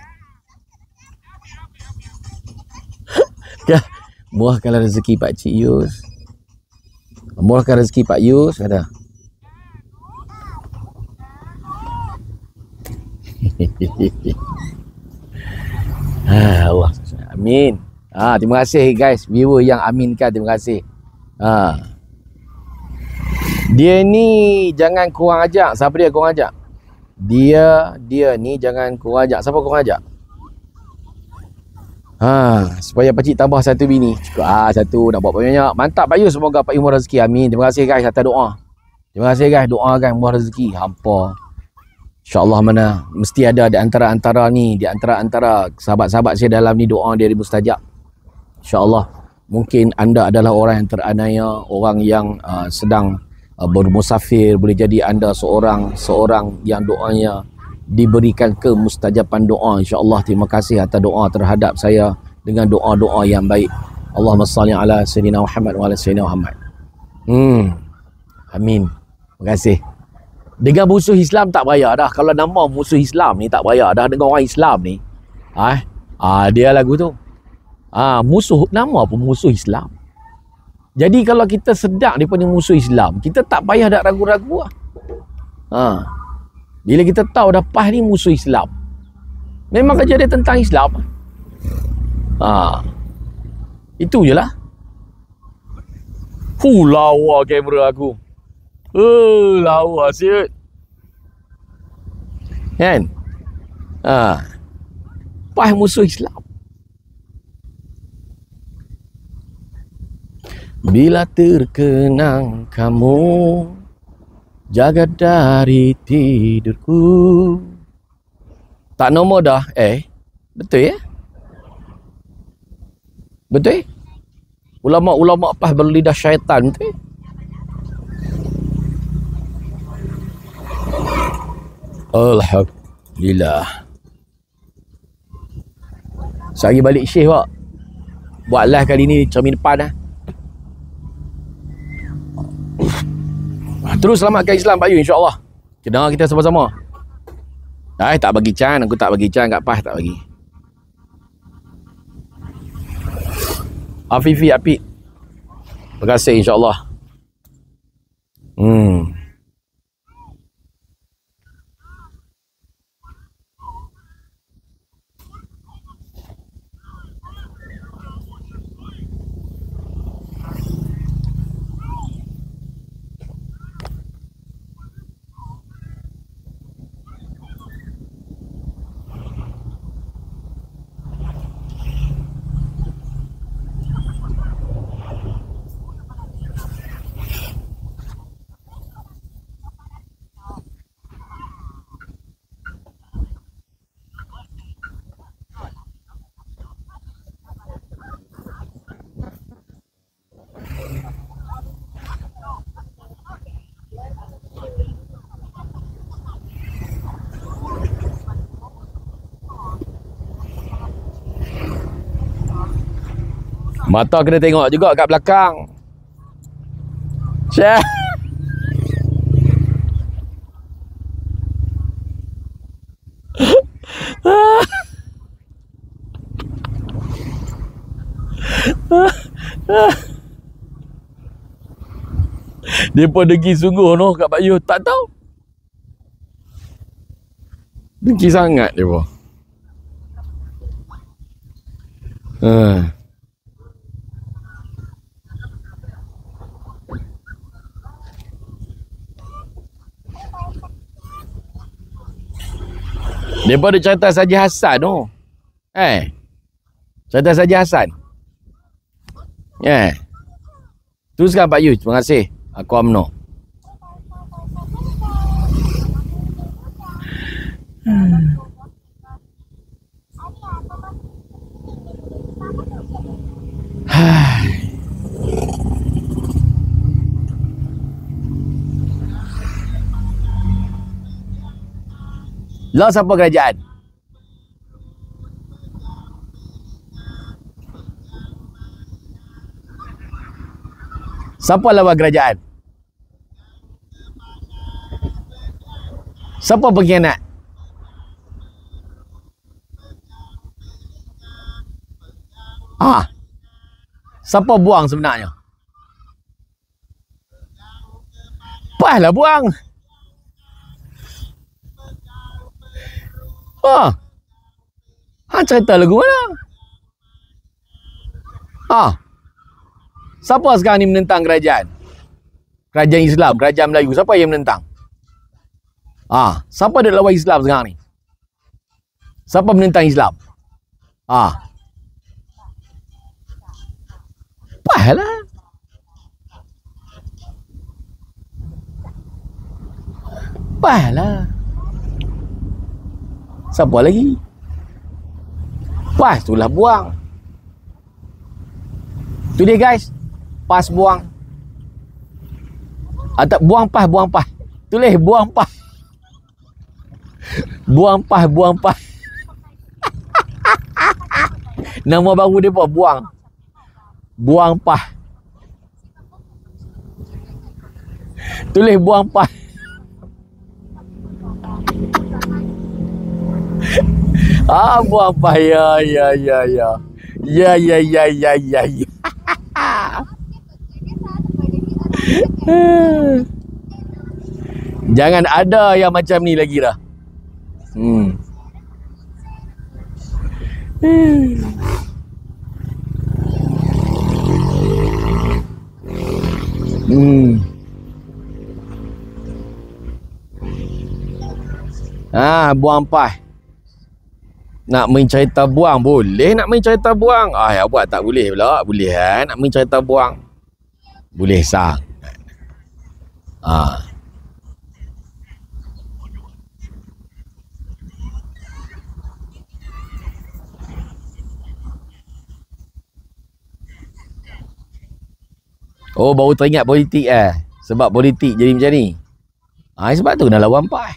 Murahkanlah rezeki Pak Cik Yus. Murahkan rezeki Pak Yus kata. ha, Allah. Amin. Ha, terima kasih guys, viewer yang aminkan, terima kasih. Ha. Dia ni jangan kurang ajak. Siapa dia kurang ajak? Dia, dia ni jangan kurang ajak. Siapa kurang ajak? Ha, supaya pakcik tambah satu bini. Cukup ah satu nak buat banyak. Mantap Pak Yu, semoga Pak Yu murah rezeki. Amin. Terima kasih guys atas doa. Terima kasih guys doakan murah rezeki. Hampa. InsyaAllah mana mesti ada di antara-antara ni, di antara-antara sahabat-sahabat saya dalam ni doa dari mustajab. InsyaAllah mungkin anda adalah orang yang teranaya, orang yang uh, sedang uh, bermusafir, boleh jadi anda seorang seorang yang doanya diberikan ke mustajaban doa. Insyaallah terima kasih atas doa terhadap saya dengan doa-doa yang baik. Allahumma salli ala sayyidina Muhammad wa ala sayyidina Muhammad. Hmm. Amin. Terima kasih. Dengan musuh Islam tak beraya dah. Kalau nama musuh Islam ni tak beraya dah dengan orang Islam ni. Ah ah dia lagu tu. Ah musuh nama pun musuh Islam. Jadi kalau kita sedar daripada musuh Islam kita tak payah nak ragu-ragu lah. Ha bila kita tahu dah PAS ni musuh Islam. Memang kerja dia tentang Islam. Ha. Itu je lah. Hu lawa kamera aku. Eh, lawa siut. Kan? Ha. PAS musuh Islam. Bila terkenang kamu Jaga dari tidurku. Tak nombor dah Eh? Betul ya? Betul? Ulama-ulama apa berlidah syaitan Betul? Alhamdulillah. Sehari balik syekh pak Buat live kali ni cermin depan lah Terus selamatkan Islam Pak Yu insyaAllah. Kena kita sama-sama. Eh tak bagi can Aku tak bagi can kat PAS tak bagi. Afifi Apik. Terima kasih insyaAllah. Hmm Mata kena tengok juga kat belakang. Syah. Dia pun dengki sungguh no kat Pak Yu. Tak tahu. Dengki sangat dia pun. Uh. Daripada cerita saja Hasan tu. Oh. Eh. Cerita saja Hasan. Ya. Yeah. Teruskan Pak Yu. Terima kasih. Aku amno. Hmm. Lah siapa kerajaan? Siapa lawan kerajaan? Siapa pengkhianat? Ah. Siapa buang sebenarnya? Pas lah buang. Ha. Ha cerita lagu mana? Ha. Siapa sekarang ni menentang kerajaan? Kerajaan Islam, kerajaan Melayu. Siapa yang menentang? Ha. Siapa ada lawan Islam sekarang ni? Siapa menentang Islam? Ha. Pahlah. Pahlah. Siapa lagi? Pas tu lah buang. Tu dia guys. Pas buang. Atau buang pas, buang pas. Tulis buang pas. buang pas, buang pas. Nama baru dia buat buang. Buang pas. Tulis buang pas. Ah, pas. Ya, ya, ya, ya. Ya, ya, ya, ya, ya, ya. Jangan ada yang macam ni lagi dah. Hmm. Hmm. Ah, buang pas. Nak main cerita buang boleh nak main cerita buang. Ah, ya buat tak boleh pula. Boleh kan nak main cerita buang. Boleh sah. Ah. Oh baru teringat politik eh Sebab politik jadi macam ni ha, Sebab tu nak lawan PAH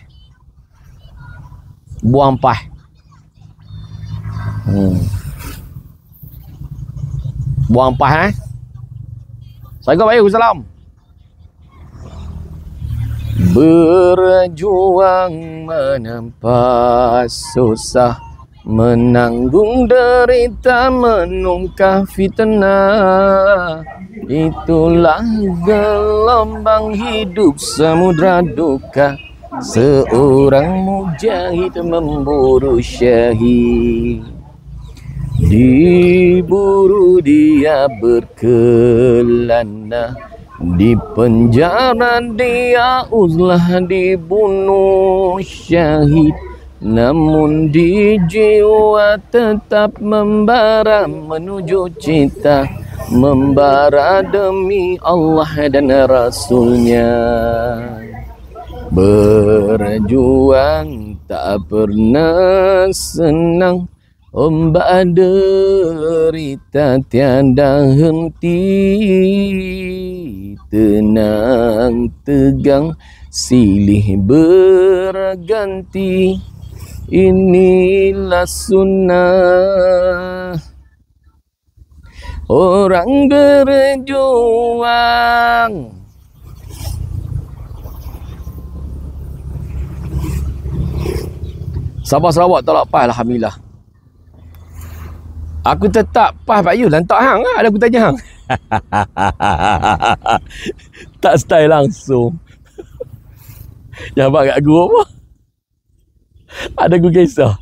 Buang PAH hmm. Buang PAH eh? Assalamualaikum Salam. Berjuang menampas susah Menanggung derita menungkah fitnah. Itulah gelombang hidup samudra duka. Seorang mujahid memburu syahid Diburu dia berkelana Di penjara dia uzlah dibunuh syahid. Namun di jiwa tetap membara menuju cita Membara demi Allah dan Rasulnya. Berjuang tak pernah senang Ombak derita tiada henti. Tenang tegang silih berganti. Inilah sunnah. Orang berjuang. Sabah Sarawak tolak pas Alhamdulillah Aku tetap pas Pak Yu. Lantak hang lah. Ada aku tanya hang. Tak style langsung. Abang kat guru apa ada aku kisah.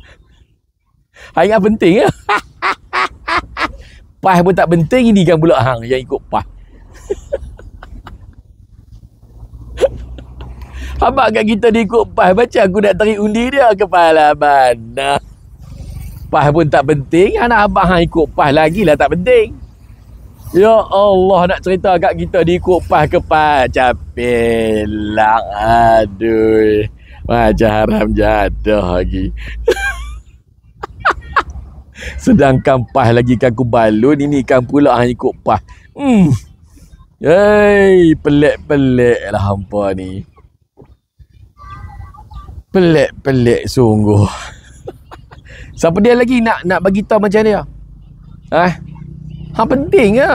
Hang yang penting ya. Pas pun tak penting ini kan pula hang yang ikut pas. Habak kat kita dia ikut pas Macam aku nak tarik undi dia Kepala mana Pas pun tak penting Anak abang hang ikut pas lagi lah tak penting Ya Allah nak cerita kat kita dia ikut pas ke pas Capek lah Aduh macam haram jadah lagi. Sedangkan pah lagi kan aku balun ini kan pula hanya ikut pah. Hmm. Hei, pelik-pelik lah hampa ni. Pelik-pelik sungguh. Siapa dia lagi nak nak bagi tahu macam dia? Eh? Ha penting ke?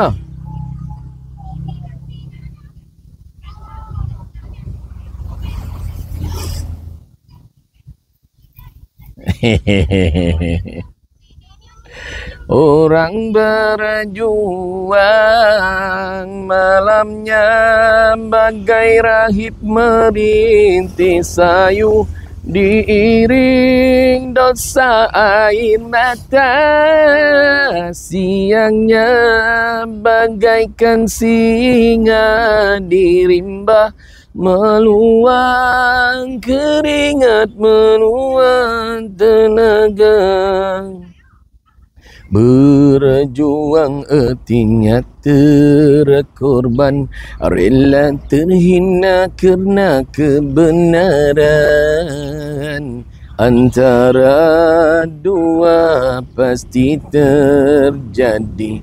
Orang berjuang malamnya bagai rahib merintis sayu Diiring dosa air mata Siangnya bagaikan singa Dirimba meluang keringat meluang tenaga Berjuang artinya terkorban. Rela terhina kerana kebenaran. Antara dua pasti terjadi.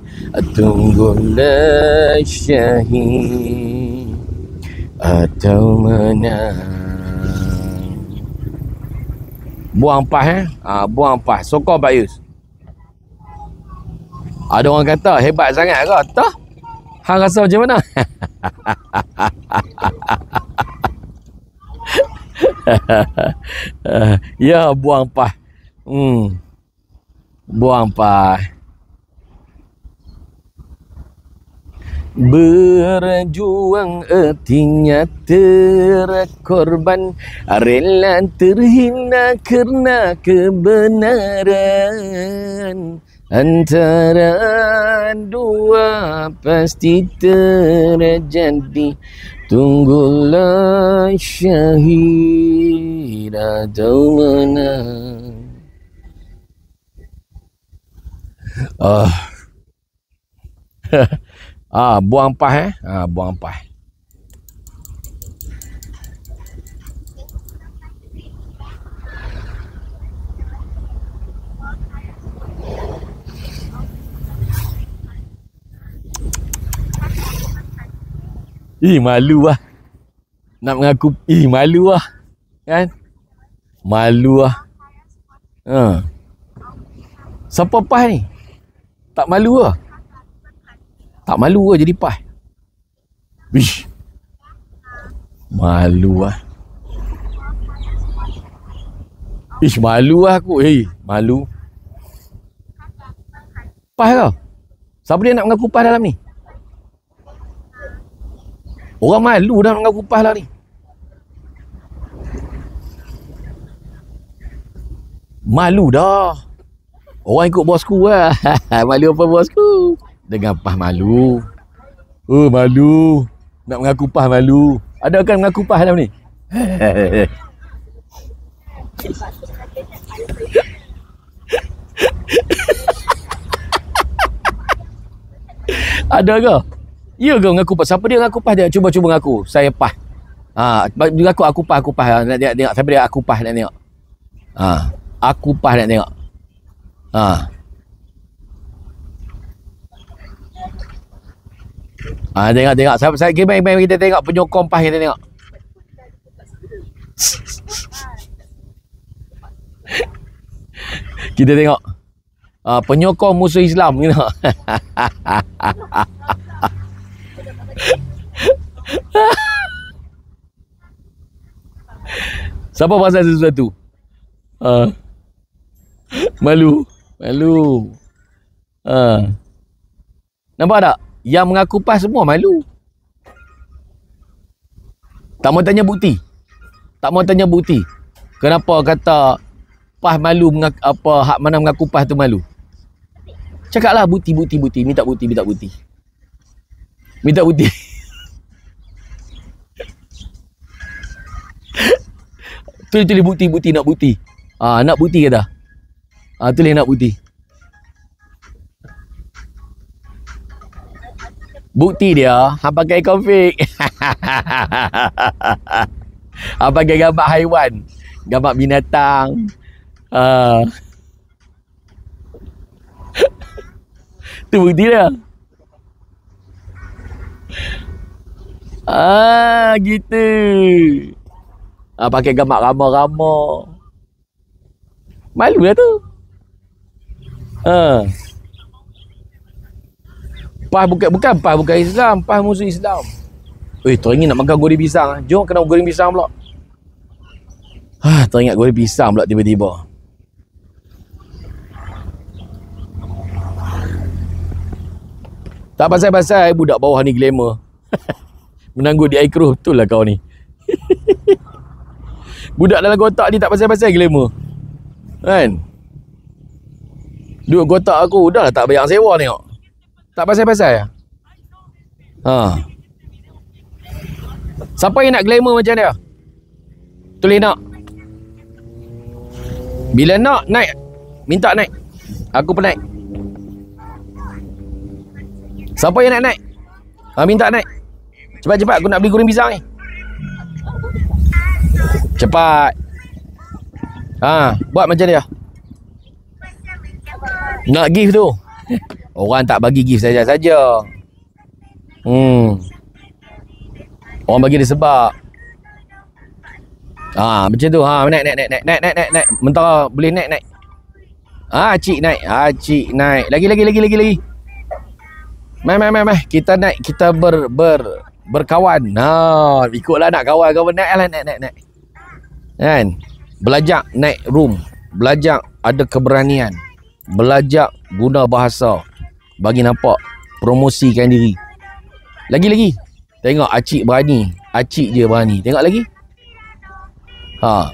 Tunggulah syahid Atau menang. Buang pas eh? Ha, Buang pas Sokong Pak Yus ada orang kata hebat sangat ke? Tak. Hang rasa macam mana? ya buang pah. Hmm. Buang pah. Berjuang artinya terkorban Rela terhina kerana kebenaran Antara dua pasti terjadi. Tunggulah syahid atau menang. Ah, ah buang pah eh? Ah, Buang pah Ih malu lah Nak mengaku Ih malu lah Kan? Malu lah ha. Siapa pas ni? Tak malu lah Tak malu lah jadi pas Ish. Malu lah Ish malu lah aku. Eh malu. Pas kau? Siapa dia nak mengaku pas dalam ni Orang malu dah dengan kupas lah ni. Malu dah. Orang ikut bosku lah. malu apa bosku? Dengan pah malu. Oh malu. Nak mengaku pah malu. Ada kan mengaku pah dalam ni? Ada ke? Ya ke mengaku pas? Siapa dia mengaku pas dia? Cuba-cuba mengaku. Saya pas. Ha, mengaku aku pas, aku pas. Nak tengok, tengok. Siapa dia aku pas nak tengok. Ha, aku pas nak tengok. Ha. Ha, tengok, tengok. Saya, saya, kita, kita tengok penyokong pas kita tengok. kita tengok. Uh, penyokong musuh Islam. You know? Siapa pasal sesuatu? Uh, malu. Malu. Uh. Nampak tak? Yang mengaku pas semua malu. Tak mau tanya bukti. Tak mau tanya bukti. Kenapa kata pas malu mengaku, apa hak mana mengaku pas tu malu? Cakaplah bukti bukti bukti, minta bukti minta bukti. Minta bukti. Tulis tulis bukti bukti nak bukti. Ah nak bukti dah? Ah tulis nak bukti. Bukti dia hang pakai config. hang pakai gambar haiwan, gambar binatang. Ah. tu bukti dia. Ah gitu. Ah pakai gambar rama-rama. Malu lah tu. Ah. Pah bukan bukan pah bukan Islam, pah musuh Islam. Eh, teringin nak makan goreng pisang. Jom kena goreng pisang pula. Ah, teringat goreng pisang pula tiba-tiba. Tak pasal-pasal budak bawah ni glamour. menangguh di air keruh betul lah kau ni Budak dalam kotak ni tak pasal-pasal glamour. Kan? Duduk kotak aku dah lah tak bayar sewa tengok. Tak pasal-pasal ya? Ha. Siapa yang nak glamour macam dia? Tulis nak. Bila nak, naik. Minta naik. Aku pun naik. Siapa yang nak naik? Ha, minta naik. Cepat-cepat aku nak beli goreng pisang ni. Cepat. Ha, buat macam dia. Nak gift tu. Orang tak bagi gift saja-saja. Hmm. Orang bagi dia sebab. Ha, macam tu. Ha, naik naik naik naik naik naik naik. Mentara boleh naik naik. Ha, cik naik. Ha, cik naik. Lagi lagi lagi lagi lagi. Mai mai mai mai. Kita naik kita ber ber berkawan. Ha, ikutlah nak kawan kawan naik lah naik naik naik. Kan? Belajar naik room. Belajar ada keberanian. Belajar guna bahasa. Bagi nampak promosikan diri. Lagi-lagi. Tengok acik berani. Acik je berani. Tengok lagi. Ha.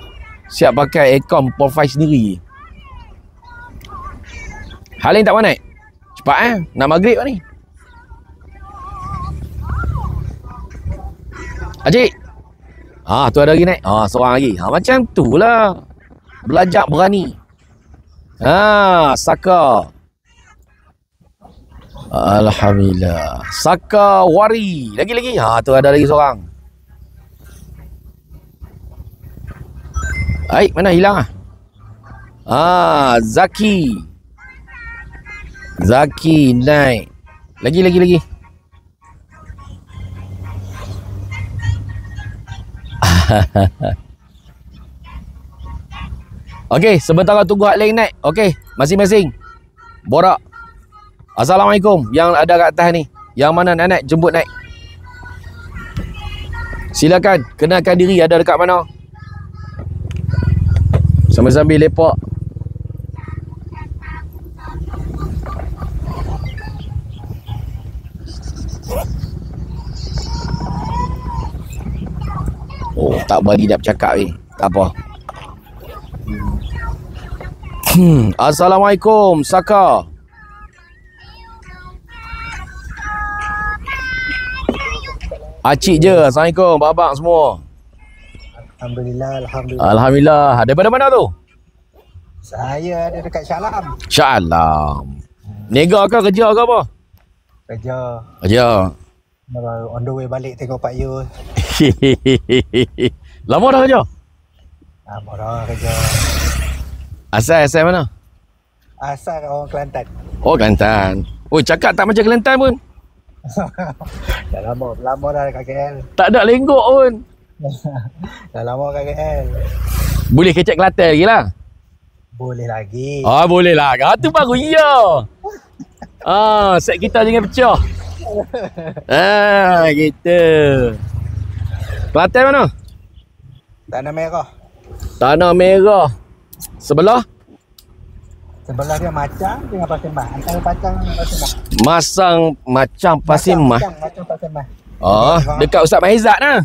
Siap pakai aircon profile sendiri. Hal yang tak mana naik? Cepat eh. Nak maghrib ni. Acik. Ah, tu ada lagi naik. Ah, seorang lagi. Ha, macam tu lah. Belajar berani. Ah, Saka. Alhamdulillah. Saka Wari. Lagi-lagi. Ha, tu ada lagi seorang. Baik, mana hilang ah? Ah, Zaki. Zaki naik. Lagi, lagi, lagi. Okey, sebentar tunggu lain naik. Okey, masing-masing. Borak. Assalamualaikum yang ada kat atas ni. Yang mana nak naik, jemput naik. Silakan, kenalkan diri ada dekat mana. Sambil-sambil lepak. Oh, tak bagi dia bercakap ni. Tak apa. Hmm. Assalamualaikum, Saka. Acik je. Assalamualaikum, babak semua. Alhamdulillah, Alhamdulillah. Alhamdulillah. Daripada mana tu? Saya ada dekat Syalam. Shalom. Nega ke kerja ke apa? Kerja. Kerja. Baru on the way balik tengok Pak Yu. Lama dah kerja? Ah, dah kerja. Asal asal mana? Asal kat orang Kelantan. Oh Kelantan. Oh cakap tak macam Kelantan pun. Dah lama, lama dah dekat KL. Tak ada lenggok pun. Dah lama kat KL. Boleh kecek Kelantan lagi lah. Boleh lagi. Ah boleh lah. Ah, tu baru ya. Ah, set kita jangan pecah. Ah, gitu. Kelantan mana? Tanah merah. Tanah Merah. Sebelah Sebelah dia macam dengan Pasir Mas. Antara Pacang dengan Pasir Mas. Masang macam Pasir Mas. Macam, macam Pasir Mas. Oh, dekat Ustaz Mahizat lah.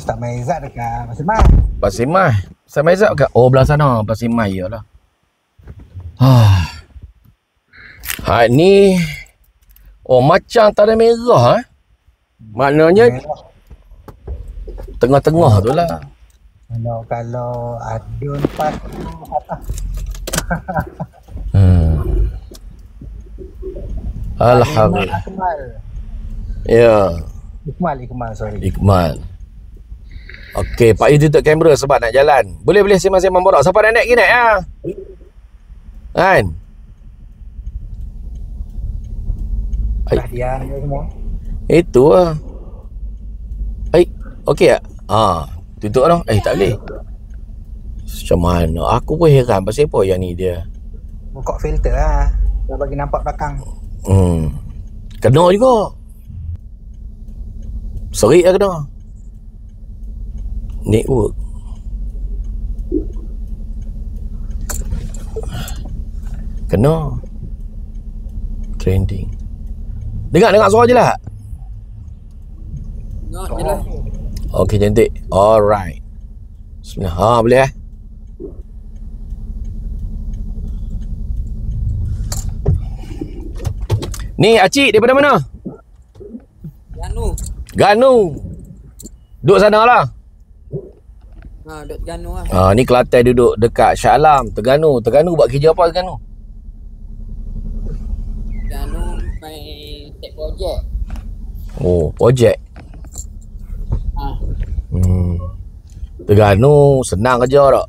Ustaz Maizat dekat Pasir Mas. Pasir Mas. Ustaz Mahizat ke? Oh, belah sana. Pasir Mas ya lah. Ah. Ha, ni. Oh, macam Tanah Merah eh. Maknanya tengah-tengah tu lah. Kalau kalau adun pas tu. Hmm. Alhamdulillah. Ya. Ikmal, Ikmal, sorry. Ikmal. Okey, Pak Yu tutup kamera sebab nak jalan. Boleh-boleh sembang-sembang borak. Siapa nak naik pergi naik ah. Kan? Dah diam semua. Itu lah. Eh, okey tak? Ha, tutup lah. Eh, tak boleh. Macam mana? Aku pun heran pasal apa yang ni dia. Buka filter lah. Dah bagi nampak belakang. Hmm. Kena juga. Serik lah kena. Network. Kena. Trending. Dengar-dengar suara je lah. Oh. Okey, cantik. Alright. Bismillah. Ha, boleh eh? Ni Acik daripada mana? Ganu. Ganu. Duduk sana lah. Ha, duk Ganu lah. Ha, ni Kelantan duduk dekat Shah Alam, Terengganu. Terengganu buat kerja apa Terengganu? Ganu main set projek. Oh, projek. Ha. Hmm. Terengganu senang kerja tak?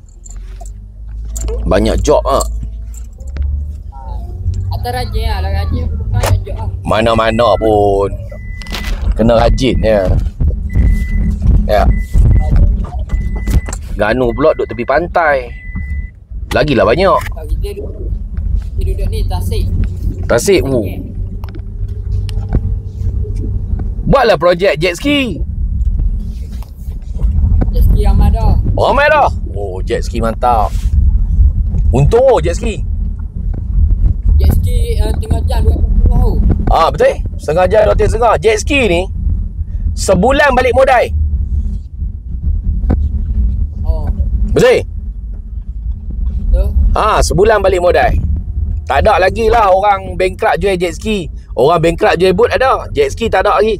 Banyak job ah. Atas rajin lah. Rajin banyak je lah. Mana-mana pun kena rajin ya. Ya. Ganu pula duduk tepi pantai. Lagilah banyak. Kalau kita duduk, kita duduk ni tasik. Tasik uh. Buatlah projek jet ski. Ski ramai dah. Ramai dah. Oh, jet ski mantap. Untung oh jet ski. Jet ski uh, tengah jam 250 tau. Ah, betul? Setengah jam, dua setengah. Jet ski ni sebulan balik modal. Oh. Betul? Tu. Ha, sebulan balik modal. Tak ada lagi lah orang bankrupt jual jet ski. Orang bankrupt jual boat ada. Jet ski tak ada lagi.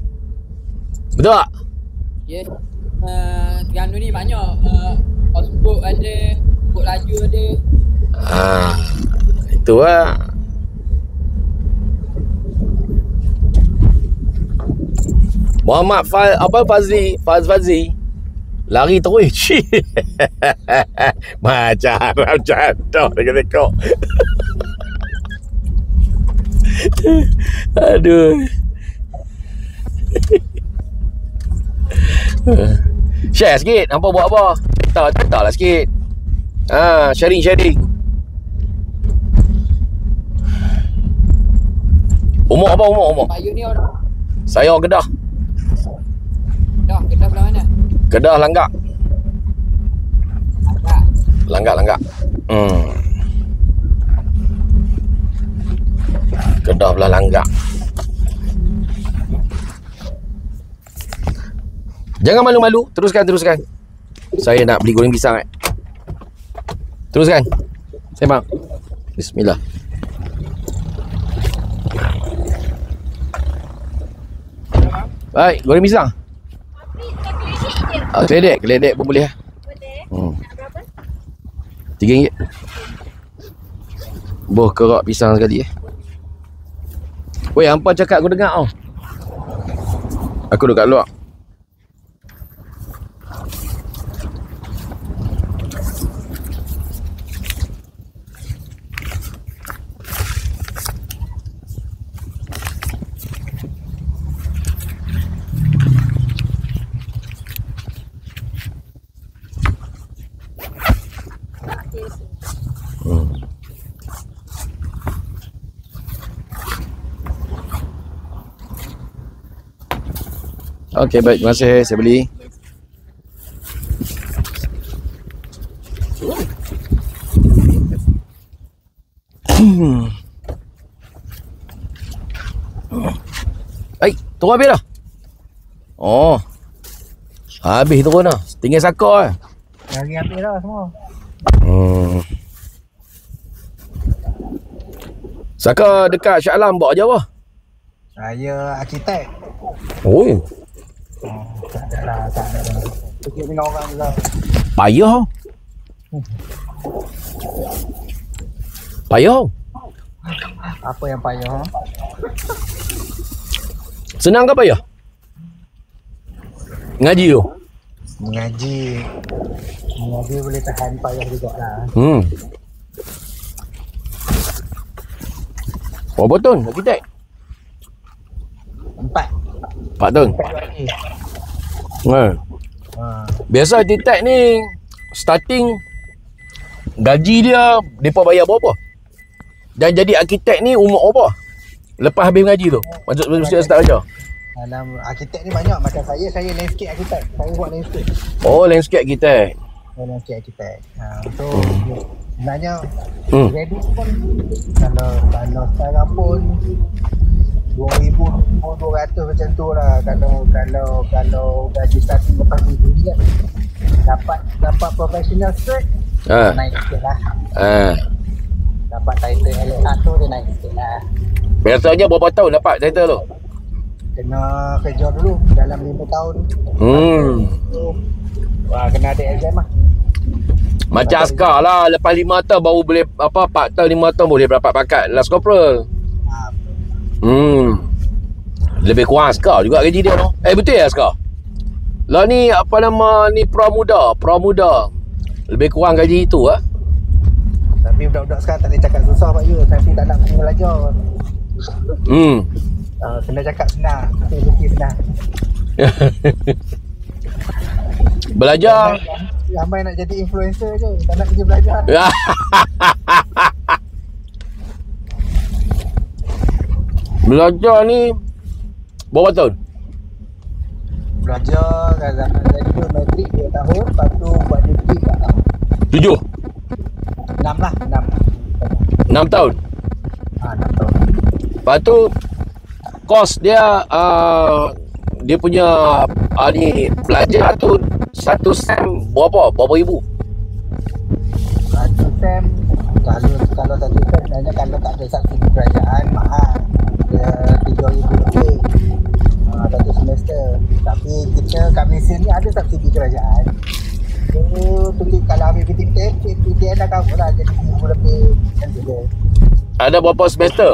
Betul tak? Yes. Terengganu ni banyak. Uh, houseboat ada. Boat laju ada. Ha, itu lah. Muhammad Faz, apa Fazli? Faz Fazli. Lari terus. Cik. Macam haram jatuh dengan tengok. Aduh. Share sikit. Hampa buat apa? Cerita, cerita lah sikit. Ha, sharing, sharing. Umur apa umur umur? Pak Yu ni orang. Saya orang Kedah. Dah, kita belah mana? Kedah Langgak. Langgak Langgak. Hmm. Kedah belah Langgak. Jangan malu-malu. Teruskan, teruskan. Saya nak beli goreng pisang eh. Teruskan. Sembang. Bismillah. Baik, goreng pisang. Ah, keledek, keledek pun boleh lah. Hmm. Tiga ringgit. Boh kerak pisang sekali eh. Weh, hampa cakap aku dengar tau. Aku duduk kat luar. Okey, baik. Terima kasih. Saya beli. Hmm. Baik, turun habis dah. Oh. Habis turun dah. Tinggal sakar eh. Lagi habis dah semua. Hmm. Saka dekat Shah Alam buat je apa? Saya arkitek. Oh, Oh, tak ada lah, tak ada lah. Dengan orang lah. payah. Payah. Apa yang payah? Senang ke payah? Ngaji tu. Mengaji. Mengaji boleh tahan payah juga lah. Hmm. Berapa tahun arkitek? Empat. Empat Empat lagi. Ha. Biasa arkitek ni starting gaji dia depa bayar berapa? Dan jadi arkitek ni umur apa? Lepas habis mengaji tu. Maksud maksud start kerja. Dalam arkitek ni banyak macam saya, saya landscape arkitek. Saya buat landscape. Oh, landscape arkitek. Saya landscape arkitek. Ha, so sebenarnya Hmm. ready pun kalau kalau sekarang pun 2200 macam tu lah kalau kalau kalau gaji starting lepas ni kan dapat dapat professional straight Ha. naik sikit lah Ha. dapat title LA tu dia naik sikit lah Biasanya berapa tahun dapat title tu? kena kerja dulu dalam 5 tahun Hmm. tu wah kena ada exam lah Macam askar lah. Lepas 5 tahun baru boleh, apa, 4 tahun, 5 tahun boleh dapat pakat last corporal. Hmm. Lebih kurang askar juga gaji dia tu. Eh, betul ya askar? Lah ni, apa nama, ni pramuda. Pramuda. Lebih kurang gaji itu ah. tapi budak-budak sekarang tak boleh cakap susah Pak Yu nanti tak nak kena belajar Hmm. uh, kena cakap senang lebih senang Belajar. ramai nak jadi influencer je tak nak kerja belajar Belajar ni berapa tahun? belajar zaman saya dulu matrik 2 tahun lepas tu buat degree 4 tahun Tujuh. 6 lah 6 Enam tahun. ha, 6 tahun Lepas tu kos dia uh, dia punya uh, ni belajar tu satu sem berapa? Berapa ribu? satu sem kalau kalau satu sem kalau tak ada subsidi kerajaan mahal tiga ribu lebih ha, satu semester tapi kita kat Malaysia ni ada subsidi kerajaan tu tu kalau ambil PTPN PTPN dah cover lah jadi ribu lebih kan dia Ada berapa semester?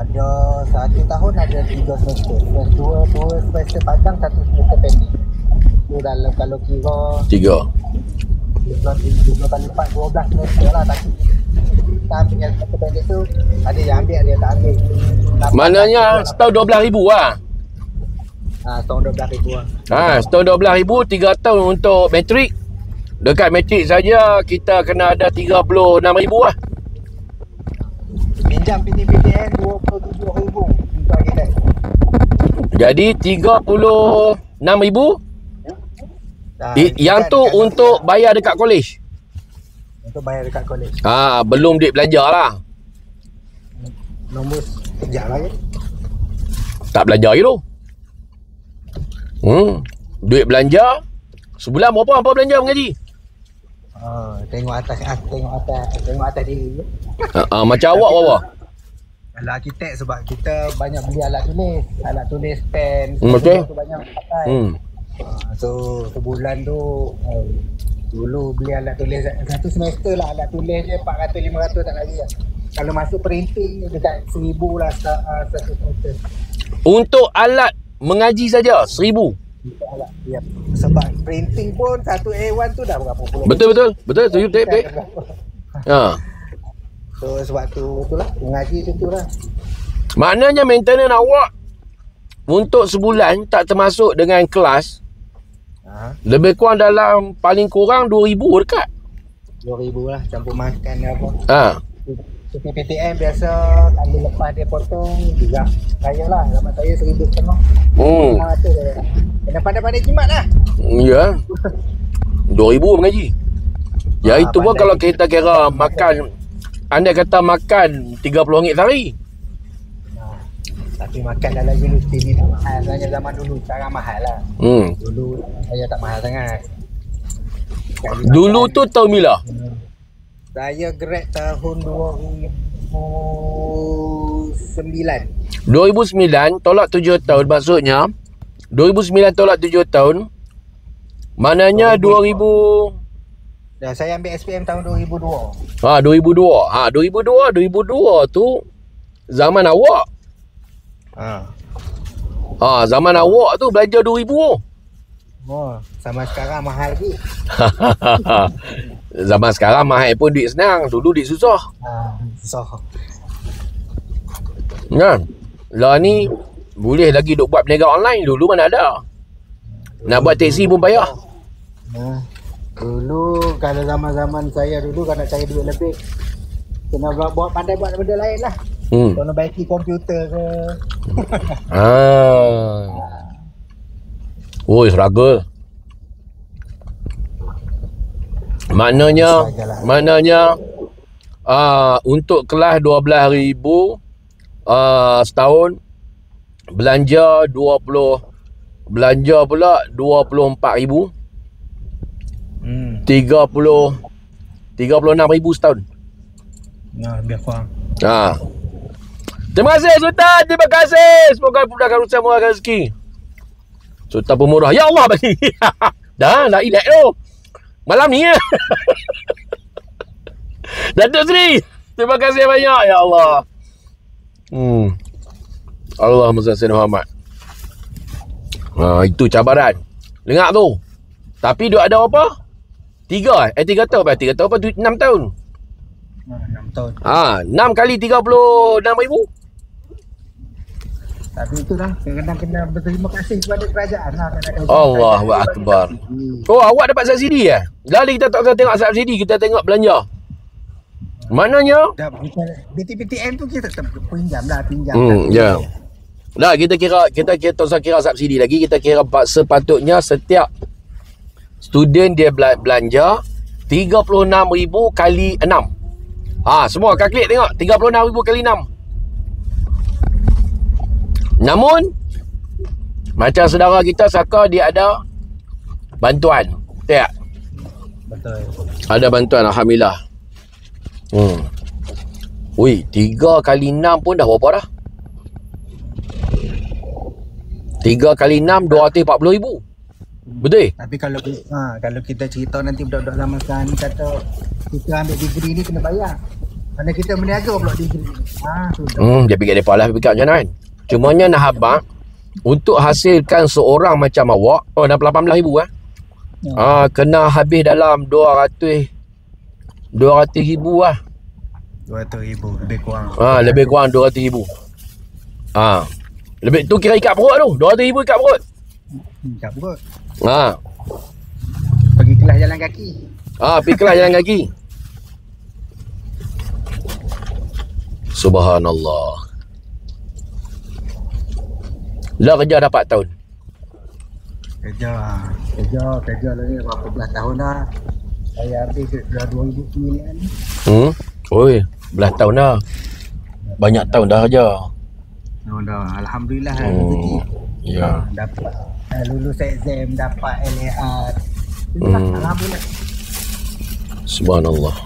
ada satu tahun ada tiga semester semester dua dua semester panjang satu semester pendek tu dalam kalau kira Tiga. 12 kali 4 12 semester lah tapi kita ambil yang semester pendek tu ada yang ambil ada yang tak ambil Maknanya tahun, setahun dua belas ribu lah. ha, setahun 12 ribu lah Ha, setahun dua belas ribu, tiga tahun untuk matrik. Dekat matrik saja kita kena ada tiga puluh enam ribu lah. pinjam PTPTN 27 ribu untuk arkitek Jadi tiga puluh enam ribu. ha, I- yang tu untuk bayar dekat college. Untuk bayar dekat college Ha, belum duit belajar lah. nombor sekejap ya Tak belajar lagi tu. Hmm. Duit belanja. Sebulan berapa apa belanja mengaji? Oh, tengok atas ah, tengok atas tengok atas diri je. Ha, ha, macam awak berapa? Kalau arkitek sebab kita banyak beli alat tulis, alat tulis pen, Hmm, betul. tu banyak pakai. Hmm. Ah, So sebulan tu eh, dulu beli alat tulis satu semester lah alat tulis je 400 500 tak lagi lah. Kalau masuk printing dekat 1000 lah ah, satu semester. Untuk alat mengaji saja seribu. Untuk alat. Ya. Sebab printing pun satu A1 tu dah berapa puluh. Betul betul. Betul setuju betul betul. Ha. So sebab tu itulah mengaji tu lah. Maknanya maintenance awak untuk sebulan tak termasuk dengan kelas Ha, lebih kurang dalam paling kurang 2000 dekat. 2000 lah campur makan apa. Ha. Seperti PTM biasa kalau lepas dia potong juga saya lah zaman saya seribu setengah Hmm. saya kena pandai-pandai jimat lah Ya. 2000 mengaji. Ya Ah, itu pun kalau kita. kira makan anda kata makan RM30 sehari. Tapi makan dalam universiti ni tak mahal. Sebenarnya zaman dulu sekarang mahal lah. Hmm. dulu saya tak mahal sangat. Sekali Dulu makan, tu tahun bila? saya grad tahun 2009 2009 tolak 7 tahun. Maksudnya 2009 tolak 7 tahun. Maknanya 2000 dan saya ambil SPM tahun 2002 ha 2002 ha 2002 2002 tu zaman awak ha. ha zaman awak tu belajar 2000 oh. Oh, sama sekarang mahal lagi. zaman sekarang mahal pun duit senang dulu duit susah Ha, so. kan lah ni boleh lagi duk buat perniagaan online dulu mana ada nak buat teksi pun payah Nah, dulu kalau zaman-zaman saya dulu kalau nak cari duit lebih kena buat, buat pandai buat benda lain lah. hmm. Kena baiki komputer ke. ah. Oh, struggle. Maknanya Struggle lah. maknanya uh, untuk kelas 12,000 uh, setahun belanja 20 belanja pula 24,000 Hmm. 30 36 ribu setahun. Nah, lebih kurang. Ha. Terima kasih Sultan. Terima kasih. Semoga pudahkan usaha murahkan rezeki. Sultan pemurah. Ya Allah bagi. Dah, nak ilak tu. Malam ni ya. Datuk Seri. Terima kasih banyak. Ya Allah. Hmm. Allah Muhammad Muhammad. Ha, itu cabaran. Dengar tu. Tapi dia ada apa? Tiga eh? Eh, tiga tahun apa? Tiga tahun apa? Tu- Enam tahun. Ah, 6 tahun. Ha, enam kali tiga puluh enam ribu. Tapi itulah kadang-kadang kena berterima kasih kepada kerajaan lah. Kadang-kadang Allahu Akbar. Oh, awak dapat subsidi eh? Lali kita tak usah tengok subsidi, kita tengok belanja. Bukan BTPTN tu kita tetap pinjam lah pinjam. Hmm, ya. Dah kita kira kita kita tak usah kira subsidi lagi, kita kira pa- sepatutnya setiap student dia bela- belanja 36,000 kali 6. Ha, semua kalkulate tengok 36,000 kali 6. Namun macam saudara kita Saka dia ada bantuan. Betul tak? Betul. Ada bantuan Alhamdulillah. Hmm. Ui, 3 kali 6 pun dah berapa dah? 3 kali 6 240 ribu. Betul? Tapi kalau ha, kalau kita cerita nanti budak-budak sekarang ni kata kita ambil degree ni kena bayar. Mana kita berniaga pula degree ni. Ha. Hmm, dia fikir depa lah fikir macam mana kan. Cumanya nak habang untuk hasilkan seorang macam awak, oh dah 18 ribu eh. Ya. Ah, kena habis dalam 200 200 ribu lah. 200 ribu lebih kurang. Ah, lebih kurang 200 ribu. Ah. Lebih tu kira ikat perut tu. 200 ribu ikat perut. Tak berut. Ha. Pergi kelas jalan kaki. Ah, pergi kelas jalan kaki. Subhanallah. Lah kerja dapat tahun. Kerja. Kerja, kerja lah ni berapa belas tahun dah. Saya habis dah 2009 ni. Hmm? Oi, belas tahun dah. Banyak tahun dah kerja. Oh, dah. Alhamdulillah Oh, rezeki. ya. Ha, dapat eh, lulus exam, dapat LAR. Itulah, Hmm. Alhamdulillah. Subhanallah.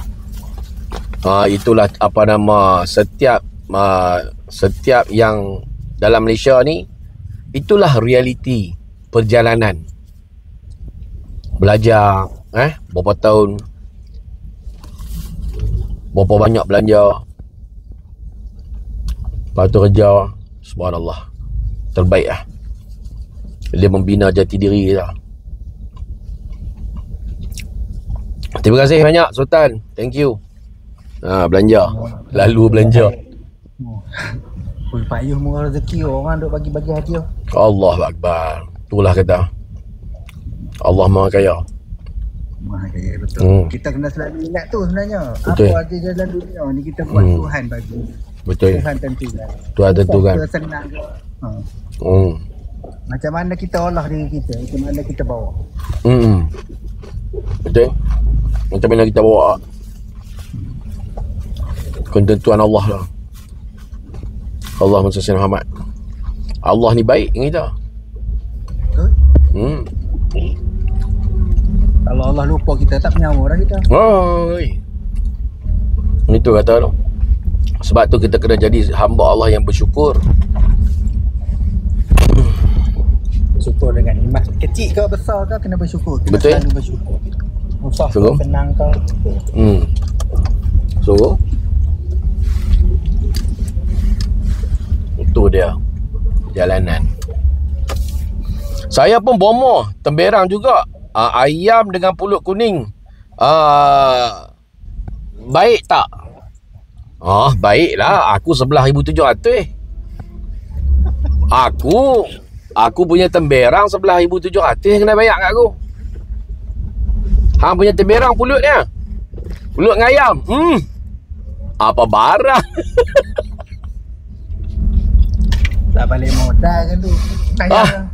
Ah itulah apa nama setiap uh, setiap yang dalam Malaysia ni itulah realiti perjalanan. Belajar eh berapa tahun berapa banyak belanja Lepas tu kerja Subhanallah Terbaik lah Dia membina jati diri lah Terima kasih banyak Sultan Thank you ha, Belanja Lalu belanja. Ui, payuh murah rezeki orang duk bagi-bagi hadiah. Allah Akbar Itulah kata Allah Maha Kaya Wah, kaya betul. Hmm. Kita kena selalu ingat tu sebenarnya. Betul. Apa aja jalan dunia ni kita buat Hmm. Tuhan bagi. Betul Tuhan tentukan. Tuhan tentukan Kita senang ke. Ha. hmm. Macam mana kita olah diri kita, macam mana kita bawa. Hmm. Betul Macam mana kita bawa Ketentuan Allah lah Allah Muhammad Muhammad Allah ni baik dengan kita Betul? hmm. Kalau Allah lupa kita tak penyawa dah kita. Oi. Itu kata tu. Sebab tu kita kena jadi hamba Allah yang bersyukur. Syukur dengan nikmat. Kecil ke besar ke kena bersyukur. Kita Betul. selalu bersyukur. Susah ke Sungguh. senang ke. Hmm. So itu dia jalanan. Saya pun bomoh, temberang juga. Uh, ayam dengan pulut kuning. Uh, baik tak? Oh, baiklah. Aku 11,700. Aku aku punya temberang 11,700 kena bayar kat aku. Hang punya temberang pulut dia. Pulut dengan ayam. Hmm. Apa barang? Tak balik modal kan tu. Tak Ah.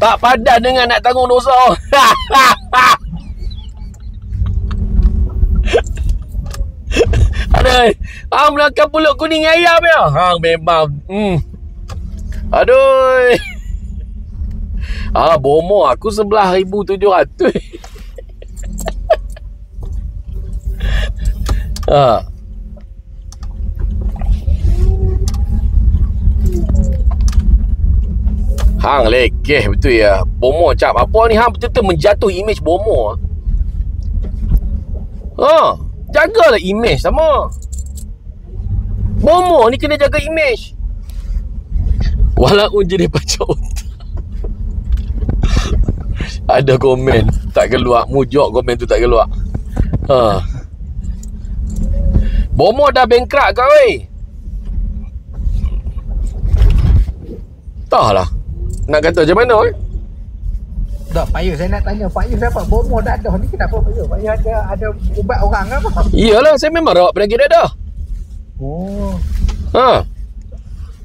Tak padan dengan nak tanggung dosa. Aduh, hang makan pulut kuning ayam ya. Hang memang hmm. Aduh. Ah, bomo aku 11700. ah. Hang lekeh betul ya. Bomo cap. Apa ni hang betul-betul menjatuh imej bomo ah. Ha, jagalah imej sama. Bomo ni kena jaga imej. Walaupun jadi pacak otak. Ada komen tak keluar. Mujok komen tu tak keluar. Ha. Bomo dah bankrupt kau weh. Entahlah. Nak kata macam mana eh? Pak Yu, saya nak tanya. Pak Yu dapat bomo dadah ni kenapa Pak? Pak Yu ada, ada ubat orang ke apa? Iyalah, saya memang rawat penyakit dadah. Oh. Ha.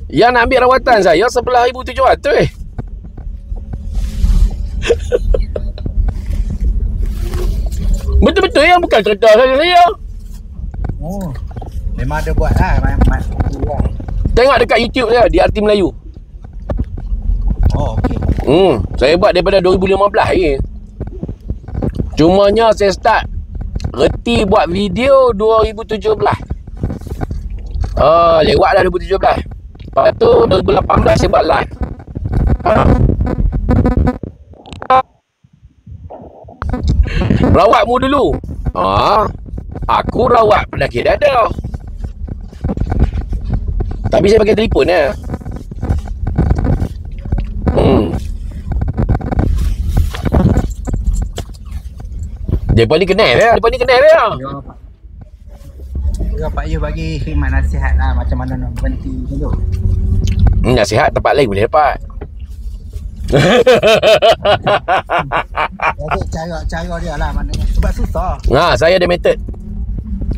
Yang nak ambil rawatan saya 11,700 eh. Betul-betul yang bukan cerita saya saya. Oh. Memang ada buat lah. Mat, mat, ya. Tengok dekat YouTube saya di Arti Melayu. Oh, okey. Hmm, saya buat daripada 2015 lagi. Cumanya saya start reti buat video 2017. Ah, lewat dah 2017. Lepas tu 2018 saya buat live. Rawatmu dulu. Ah, aku rawat penyakit dada. Tapi saya pakai telefon ya. Hmm. Depa ni kenal dia. Depa ni kenal dia. Ya, Pak. Pak Yu bagi khidmat nasihat lah macam mana nak berhenti macam tu. Hmm, nasihat tempat lain boleh dapat. Jadi cara-cara dia lah maknanya. Sebab susah. Ha, saya ada metod.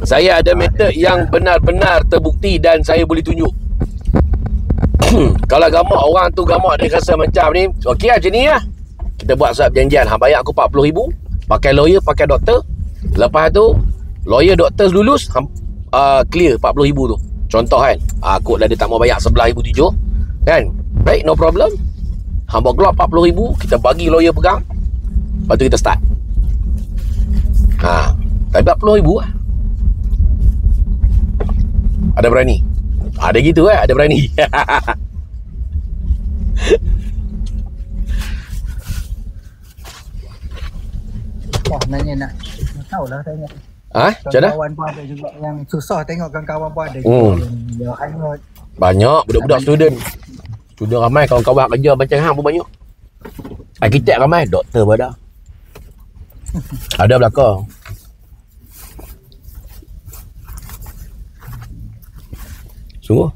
Saya ada metod yang benar-benar terbukti dan saya boleh tunjuk. Kalau gamak orang tu gamak dia rasa macam ni, okey lah macam ni lah. Kita buat surat perjanjian. Ha, bayar aku RM40,000. Pakai lawyer, pakai doktor. Lepas tu, lawyer doktor lulus, ha, uh, clear RM40,000 tu. Contoh kan, aku dah dia tak mau bayar RM11,700. Kan? Baik, no problem. Hamba keluar RM40,000, kita bagi lawyer pegang. Lepas tu kita start. Ha, tapi RM40,000 lah. Ada berani? Ada gitu eh, ada berani. Wah, nanya nak tahu lah tanya. Ha? Macam mana? Kawan pun ada juga yang susah tengok kawan-kawan pun ada Hmm. juga yang dia hanyut. Banyak budak-budak student. Student ramai kawan-kawan kerja macam hang pun banyak. Arkitek ramai, doktor pun ada. Ada belakang. Sungguh.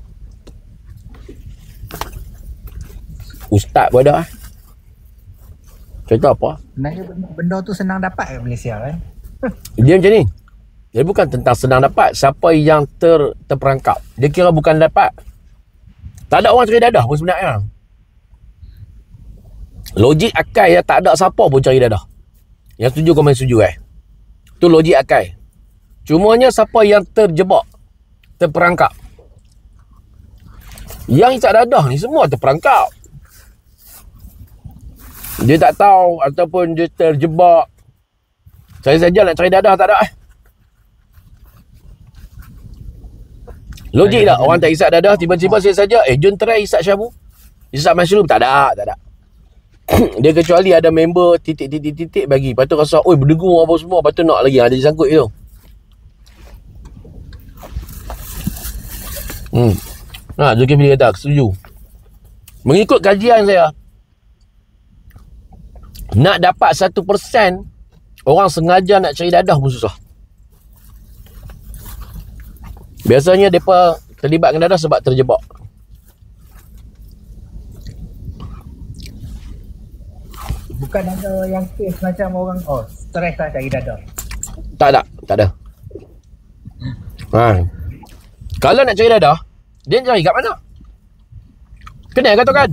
Ustaz pun ada. eh. Cerita apa? Sebenarnya benda, benda tu senang dapat kat Malaysia kan. Dia macam ni. Dia bukan tentang senang dapat. Siapa yang ter, terperangkap. Dia kira bukan dapat. Tak ada orang cari dadah pun sebenarnya. Logik akal yang tak ada siapa pun cari dadah. Yang setuju main setuju eh. Tu logik akal. Cumanya siapa yang terjebak. Terperangkap. Yang tak dadah ni semua terperangkap. Dia tak tahu ataupun dia terjebak saya saja nak cari dadah tak ada eh. Logik tak orang tak isap dadah tiba-tiba saya saja eh jom try isap syabu. Isap mushroom tak ada, tak ada. dia kecuali ada member titik-titik-titik bagi. Lepas tu rasa oi berdengung apa semua, lepas tu nak lagi ada disangkut itu. Hmm. Ha, Zulkifli kata setuju. Mengikut kajian saya nak dapat 1% Orang sengaja nak cari dadah pun susah. Biasanya mereka terlibat dengan dadah sebab terjebak. Bukan ada yang kes macam orang oh stres lah cari dadah. Tak ada, tak ada. Ha. Kalau nak cari dadah, dia cari kat mana? Kenal katakan.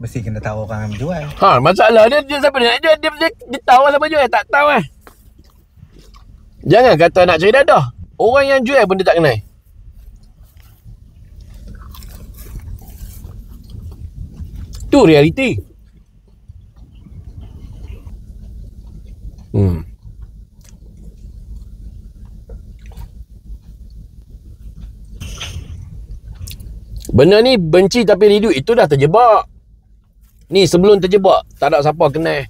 Mesti kena tahu orang yang jual. Ha, masalah dia dia siapa dia? Dia dia, dia, dia tahu siapa jual, tak tahu eh. Jangan kata nak cari dadah. Orang yang jual pun dia tak kenal Tu realiti Hmm Benda ni benci tapi rindu itu dah terjebak. Ni sebelum terjebak, tak ada siapa kenal.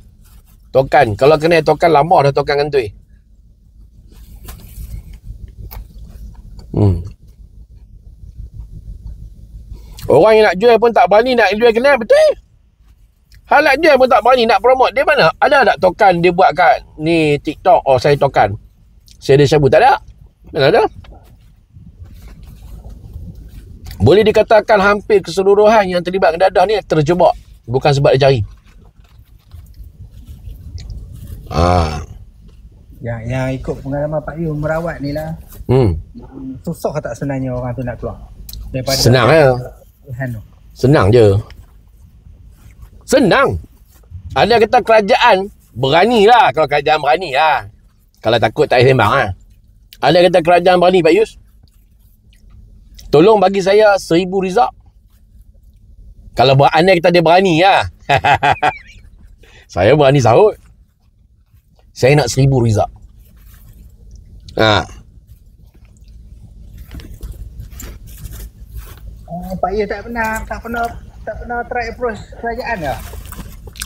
Tokan, kalau kenal tokan lama dah tokan kentui. Hmm. Orang yang nak jual pun tak berani nak jual kenal betul. Hal nak jual pun tak berani nak promote. Dia mana? Ada tak tokan dia buat kat ni TikTok? Oh saya tokan. Saya ada syabu. Tak ada. Mana ada? Boleh dikatakan hampir keseluruhan yang terlibat dadah ni terjebak. Bukan sebab dia cari. Ah. Yang yang ikut pengalaman Pak Yu merawat ni lah. Hmm. Susah tak sebenarnya orang tu nak keluar. Daripada Senang ya. Tuhan tu. Senang je. Senang. Ada kata kerajaan berani lah. Kalau kerajaan berani lah. Kalau takut tak payah sembang lah. Ada kata kerajaan berani Pak Yus. Tolong bagi saya seribu rizak. Kalau ber- anda kata dia berani lah. saya berani sahut. Saya nak seribu rizak. Ha. Pak Yu tak pernah tak pernah tak pernah try approach kerajaan ke?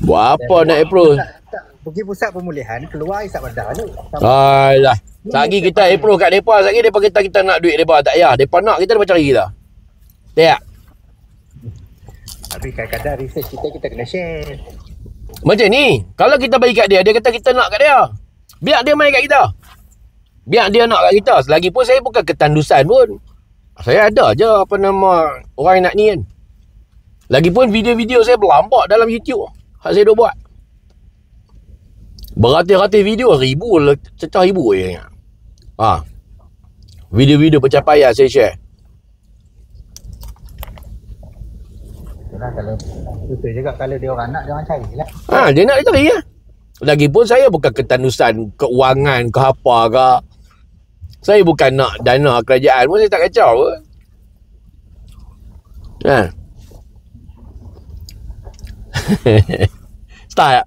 Buat apa nak approach? Tak, tak, pergi pusat pemulihan keluar isap badan tu. Alah. Sagi kita approve kat depa, sagi depa kita kita nak duit depa tak payah. Depa nak kita depa cari kita. Tak. Tapi kadang-kadang research kita kita kena share. Macam ni, kalau kita bagi kat dia, dia kata kita nak kat dia. Biar dia main kat kita. Biar dia nak kat kita. Selagi pun saya bukan ketandusan pun. Saya ada je apa nama orang yang nak ni kan. Lagipun video-video saya berlampak dalam YouTube. Hak saya dah buat. Beratus-ratus video, ribu, le- cecah ribu je. Ha. Video-video pencapaian saya share. Itulah kalau betul juga kalau dia orang nak dia orang cari lah. Ha, dia nak dia cari ya. Lagipun saya bukan ketandusan keuangan ke apa ke. Saya bukan nak dana kerajaan pun saya tak kacau pun. Ha. Tak?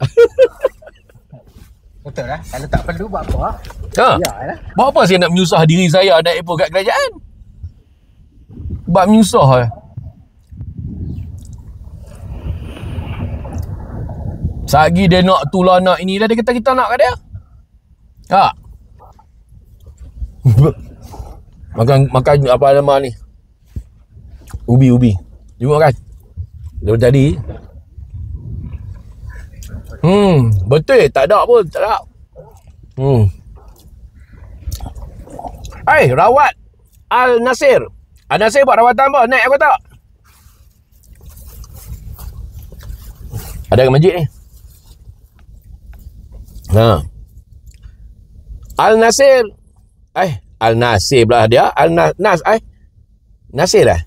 Betul lah. Kalau tak perlu buat apa? Ha. Lah. Buat apa saya nak menyusah diri saya nak apple kat kerajaan? Buat menyusah eh. Sagi dia nak tu lah nak ini lah dia kata kita nak kat dia. Ha. Makan makan apa nama ni? Ubi ubi. Jumpa kan? Dari tadi. Hmm, betul tak ada pun, tak ada. Hmm. Hai, rawat Al Nasir. Al Nasir buat rawatan apa? Naik aku tak? Ada kat masjid ni. Ha. Al Nasir. Eh, Al Nasir pula dia. Al Nas, eh. Nasir lah.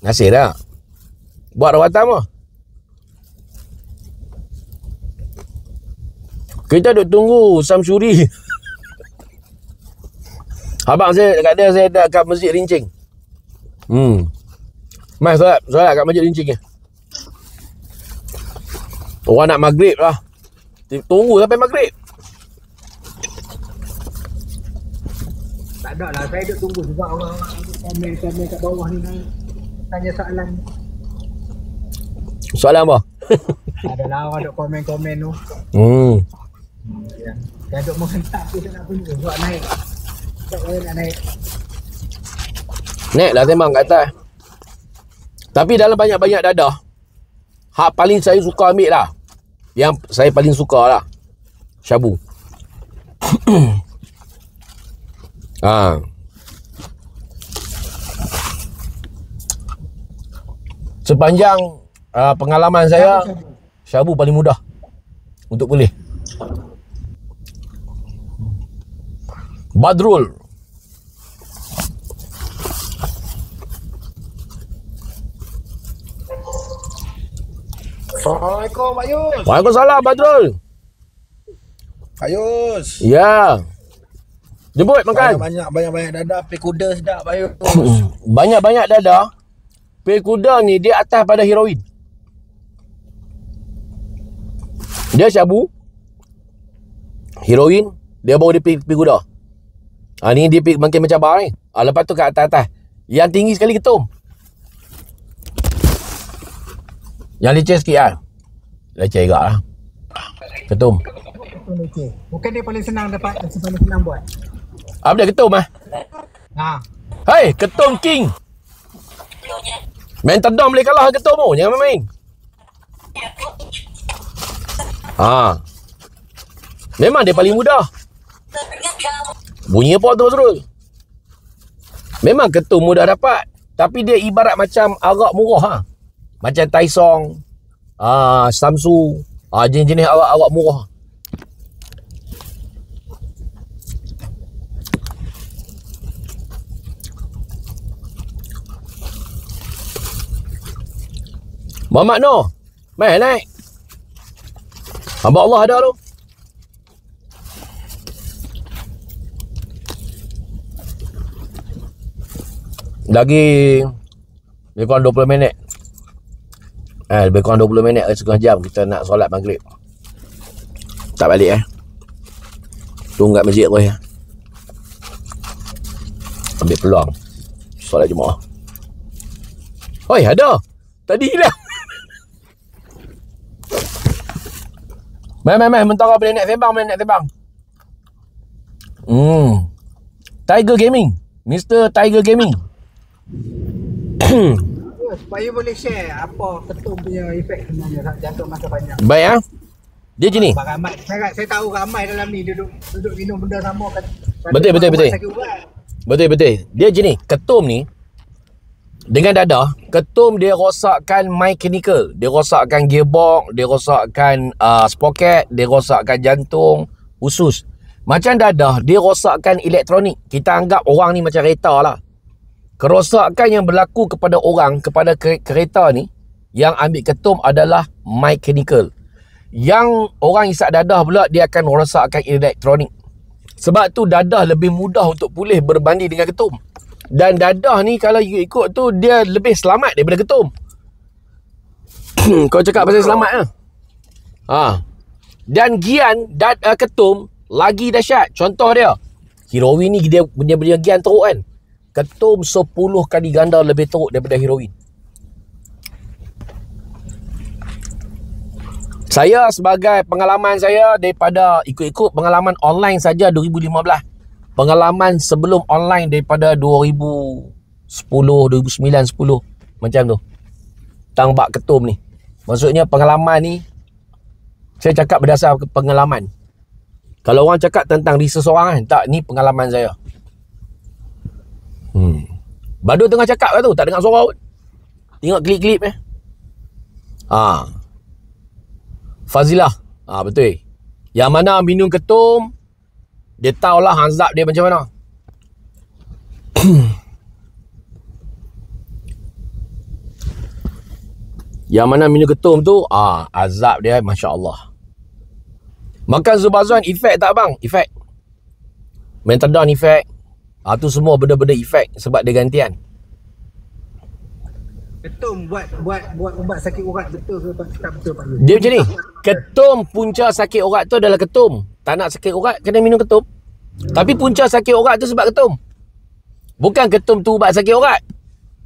Nasir lah. Buat rawatan apa? Kita duk tunggu Samsuri. Abang saya dekat dia saya dah kat Masjid Rincing. Hmm. Mai solat, solat kat Masjid Rincing ni. Orang nak maghrib lah. Tunggu sampai maghrib. Ada lah. Saya duk tunggu juga orang-orang komen-komen kat bawah ni tanya, tanya soalan. Soalan apa? Adalah orang duk komen-komen tu. Hmm. Yang, yang duk menghentak tu nak punya. Buat naik. Tak boleh nak naik. Naik lah sembang kat atas. Tapi dalam banyak-banyak dadah, hak paling saya suka ambil lah. Yang saya paling suka lah. Syabu. ha. Sepanjang uh, pengalaman saya, syabu paling mudah untuk boleh. Badrul. Assalamualaikum Pak Yus. Waalaikumsalam Badrul. Pak Yus. Ya. Jemput makan. Banyak banyak banyak dadah pi kuda sedap Pak Yus. Banyak-banyak dadah. Pil kuda ni dia atas pada heroin. Dia syabu. Heroin. Dia baru dia pil, pil kuda. Ha, ni dia pil makin mencabar ni. Ha, lepas tu kat atas-atas. Yang tinggi sekali ketum. Yang leceh sikit lah. Leceh juga lah. Ketum. Bukan dia paling senang dapat, paling senang buat. Apa dia ketum ah? Ha. Hei, ketum king. Main terdam boleh kalah ketum tu. Jangan main-main. Ha. Memang dia paling mudah. Bunyi apa tu terus? Memang ketum mudah dapat. Tapi dia ibarat macam arak murah ha. Macam Taisong, ah Samsu, ah jenis-jenis arak-arak murah. Muhammad Noh. Mai naik. Hamba Allah ada tu. Lagi lebih kurang 20 minit. Eh, lebih kurang 20 minit ke setengah jam kita nak solat maghrib. Tak balik eh. Tunggu kat masjid tu ya. Ambil peluang. Solat Jumaat. Oi, ada. Tadi lah. Mai, mai, mai. Mentara boleh naik sembang, boleh naik sembang. Hmm. Tiger Gaming. Mr. Tiger Gaming. Ya, supaya boleh share apa ketum punya efek sebenarnya jangka masa panjang. Baik ah. Dia je ni. Abang ramai. Saya, saya tahu ramai dalam ni duduk duduk minum benda sama kan. Betul, betul, betul. Betul betul. Dia je ni, ketum ni dengan dadah, ketum dia rosakkan mechanical. Dia rosakkan gearbox, dia rosakkan uh, sprocket, dia rosakkan jantung, usus. Macam dadah, dia rosakkan elektronik. Kita anggap orang ni macam kereta lah. Kerosakan yang berlaku kepada orang, kepada ke- kereta ni, yang ambil ketum adalah mechanical. Yang orang isap dadah pula, dia akan rosakkan elektronik. Sebab tu dadah lebih mudah untuk pulih berbanding dengan ketum. Dan dadah ni kalau you ikut tu dia lebih selamat daripada ketum. Kau cakap pasal selamat lah. Ha. Dan gian dan uh, ketum lagi dahsyat. Contoh dia. Heroin ni dia dia punya gian teruk kan. Ketum 10 kali ganda lebih teruk daripada heroin. Saya sebagai pengalaman saya daripada ikut-ikut pengalaman online saja 2015. Pengalaman sebelum online daripada 2010, 2009, 10 macam tu. Tang bak ketum ni. Maksudnya pengalaman ni saya cakap berdasar pengalaman. Kalau orang cakap tentang di seseorang kan, tak ni pengalaman saya. Hmm. Badu tengah cakap lah tu, tak dengar suara pun. Tengok klip-klip eh. Ah. Fazilah. Ah betul. Yang mana minum ketum dia tahulah azab dia macam mana. Yang mana minum ketum tu ah azab dia masya-Allah. Makan Zubazan efek tak bang? Efek. Mentadon efek. Ah tu semua benda-benda efek sebab dia gantian. Ketum buat buat buat ubat sakit urat betul ke tak betul Pak? Dia macam ni. Ketum punca sakit urat tu adalah ketum. Tak nak sakit urat kena minum ketum. Tapi punca sakit urat tu sebab ketum. Bukan ketum tu ubat sakit urat.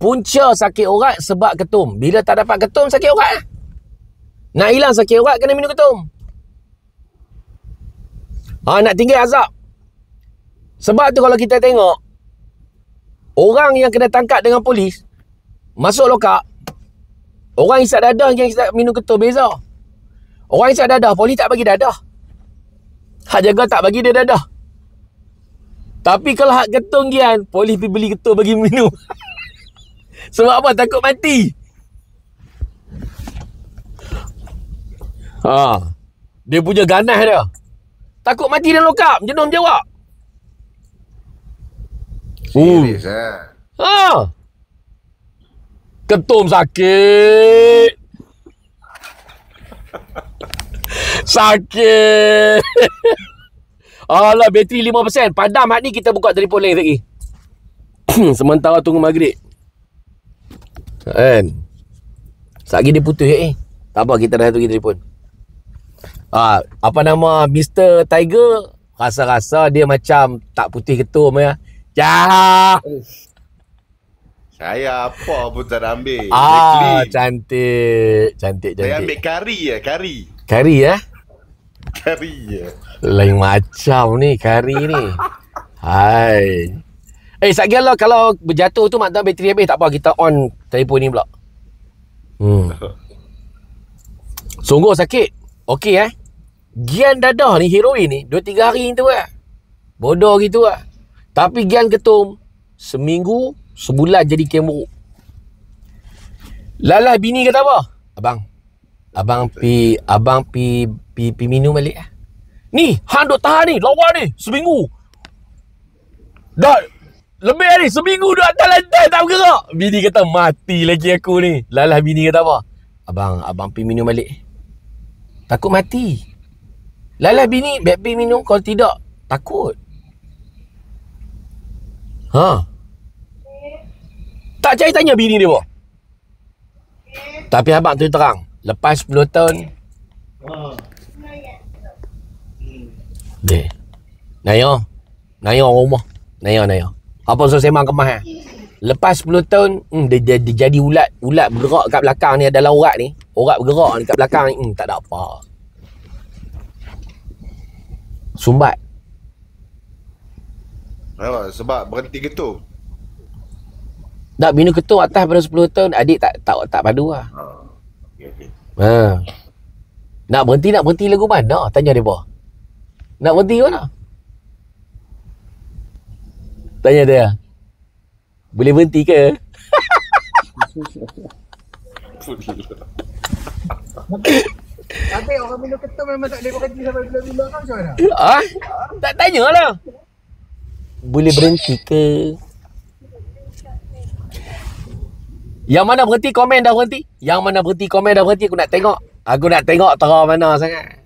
Punca sakit urat sebab ketum. Bila tak dapat ketum sakit urat lah. Nak hilang sakit urat kena minum ketum. Ha, nak tinggal azab. Sebab tu kalau kita tengok orang yang kena tangkap dengan polis masuk lokap orang isap dadah yang isap minum ketum beza. Orang isap dadah polis tak bagi dadah. Hak jaga tak bagi dia dadah. Tapi kalau hak ketum gian, polis pergi beli ketum bagi minum. Sebab apa? Takut mati. Ha. Dia punya ganas dia. Takut mati dalam lokap. Jenuh jawab. Serius eh. Ha. Ketum sakit. sakit. Alah, bateri 5%. Padam hak ni kita buka telefon lain lagi. Sementara tunggu maghrib. Kan? Sekejap dia putus eh. Tak apa, kita dah tunggu telefon. Ah, apa nama Mr. Tiger rasa-rasa dia macam tak putih ketum ya. Jah. Saya apa pun tak ambil. Ah, Exactly. cantik. Cantik, Saya ambil cantik. kari ya, kari. Kari ya? Kari. Lain macam ni kari ni. Hai. Eh, satgi lah kalau berjatuh tu maknanya bateri habis tak apa kita on telefon ni pula. Hmm. Sungguh sakit. Okey eh. Gian dadah ni heroin ni 2 3 hari tu eh. Bodoh gitu ah. Tapi Gian ketum seminggu sebulan jadi kemuruk. Lalah bini kata apa? Abang. Abang pi abang pi pi, pi minum balik ah. Ni, hang duk tahan ni, lawa ni, seminggu. Dah, lebih ni, seminggu duk atas lantai tak bergerak. Bini kata, mati lagi aku ni. Lalah bini kata apa? Abang, abang pergi minum balik. Takut mati. Lalah bini, baik pergi minum, kalau tidak, takut. Ha? Tak cari tanya bini dia apa? Tapi abang tu terang, lepas 10 tahun, Deh. Naya. Naya rumah. Naya, Naya. Apa so sembang kemas eh? Lepas 10 tahun, hmm, dia, dia, dia, jadi ulat. Ulat bergerak kat belakang ni adalah urat ni. Urat bergerak ni kat belakang ni. Hmm, tak ada apa. Sumbat. Nampak? Sebab berhenti ketum. Tak bina ketua atas pada 10 tahun, adik tak tak tak padu lah. Ha. Okey okey. Ha. Nak berhenti, nak berhenti lagu mana? Tanya dia apa? Nak berhenti ke mana? Tanya dia. Boleh berhenti ke? Tapi orang minum ketum memang tak boleh berhenti sampai bila-bila kan macam mana? Ah, tak tanya lah. Boleh berhenti ke? Yang mana berhenti komen dah berhenti. Yang mana berhenti komen dah berhenti aku nak tengok. Aku nak tengok terang mana sangat.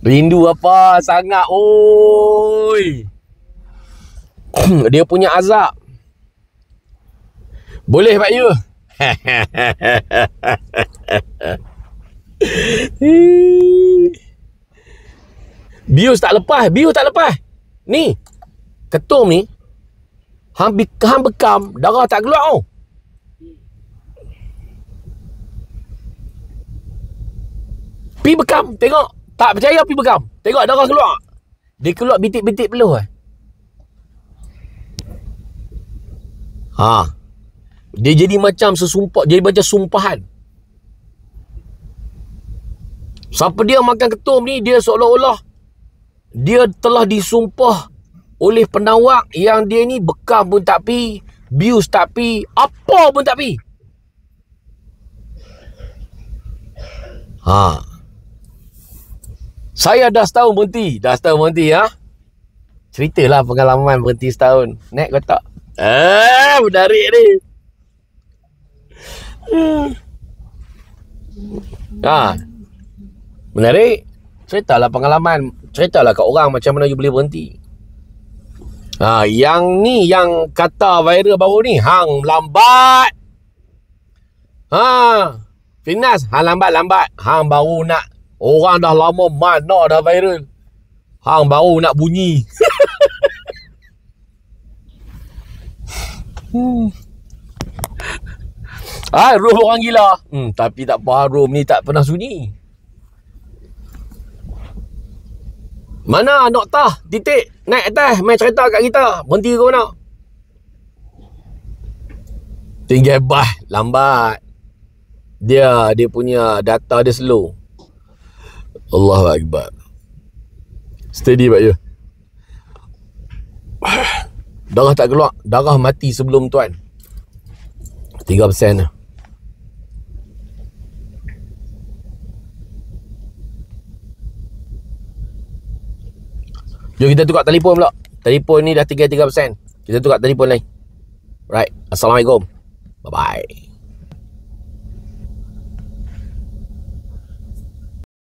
Rindu apa sangat oi. Dia punya azab. Boleh Pak Yu. Bius tak lepas, bius tak lepas. Ni. Ketum ni. Hang, hang bekam, darah tak keluar oh. Pi bekam, tengok. Tak percaya pi bekam. Tengok darah keluar. Dia keluar bintik-bintik peluh eh. Ha. Dia jadi macam sesumpah, jadi macam sumpahan. Siapa dia makan ketum ni, dia seolah-olah dia telah disumpah oleh penawak yang dia ni bekam pun tak pi, bius tak pi, apa pun tak pi. Ha. Saya dah setahun berhenti. Dah setahun berhenti ya. Ceritalah pengalaman berhenti setahun. Nek kau tak? Ah, menarik ni. Ha. Menarik. Ceritalah pengalaman. Ceritalah kat orang macam mana you boleh berhenti. Ha, yang ni yang kata viral baru ni hang lambat. Ha. Finas, hang lambat-lambat. Hang baru nak orang dah lama mana dah viral. Hang baru nak bunyi. hmm. Ah, room orang gila. Hmm, tapi tak apa, room ni tak pernah sunyi. Mana noktah titik naik atas main cerita kat kita. Berhenti ke mana? Tinggal bah lambat. Dia dia punya data dia slow. Allahu akbar. Steady pak ya. Darah tak keluar. Darah mati sebelum tuan. 3% lah. Jom kita tukar telefon pula. Telefon ni dah tinggal 3%. Kita tukar telefon lain. Right. Assalamualaikum. Bye-bye.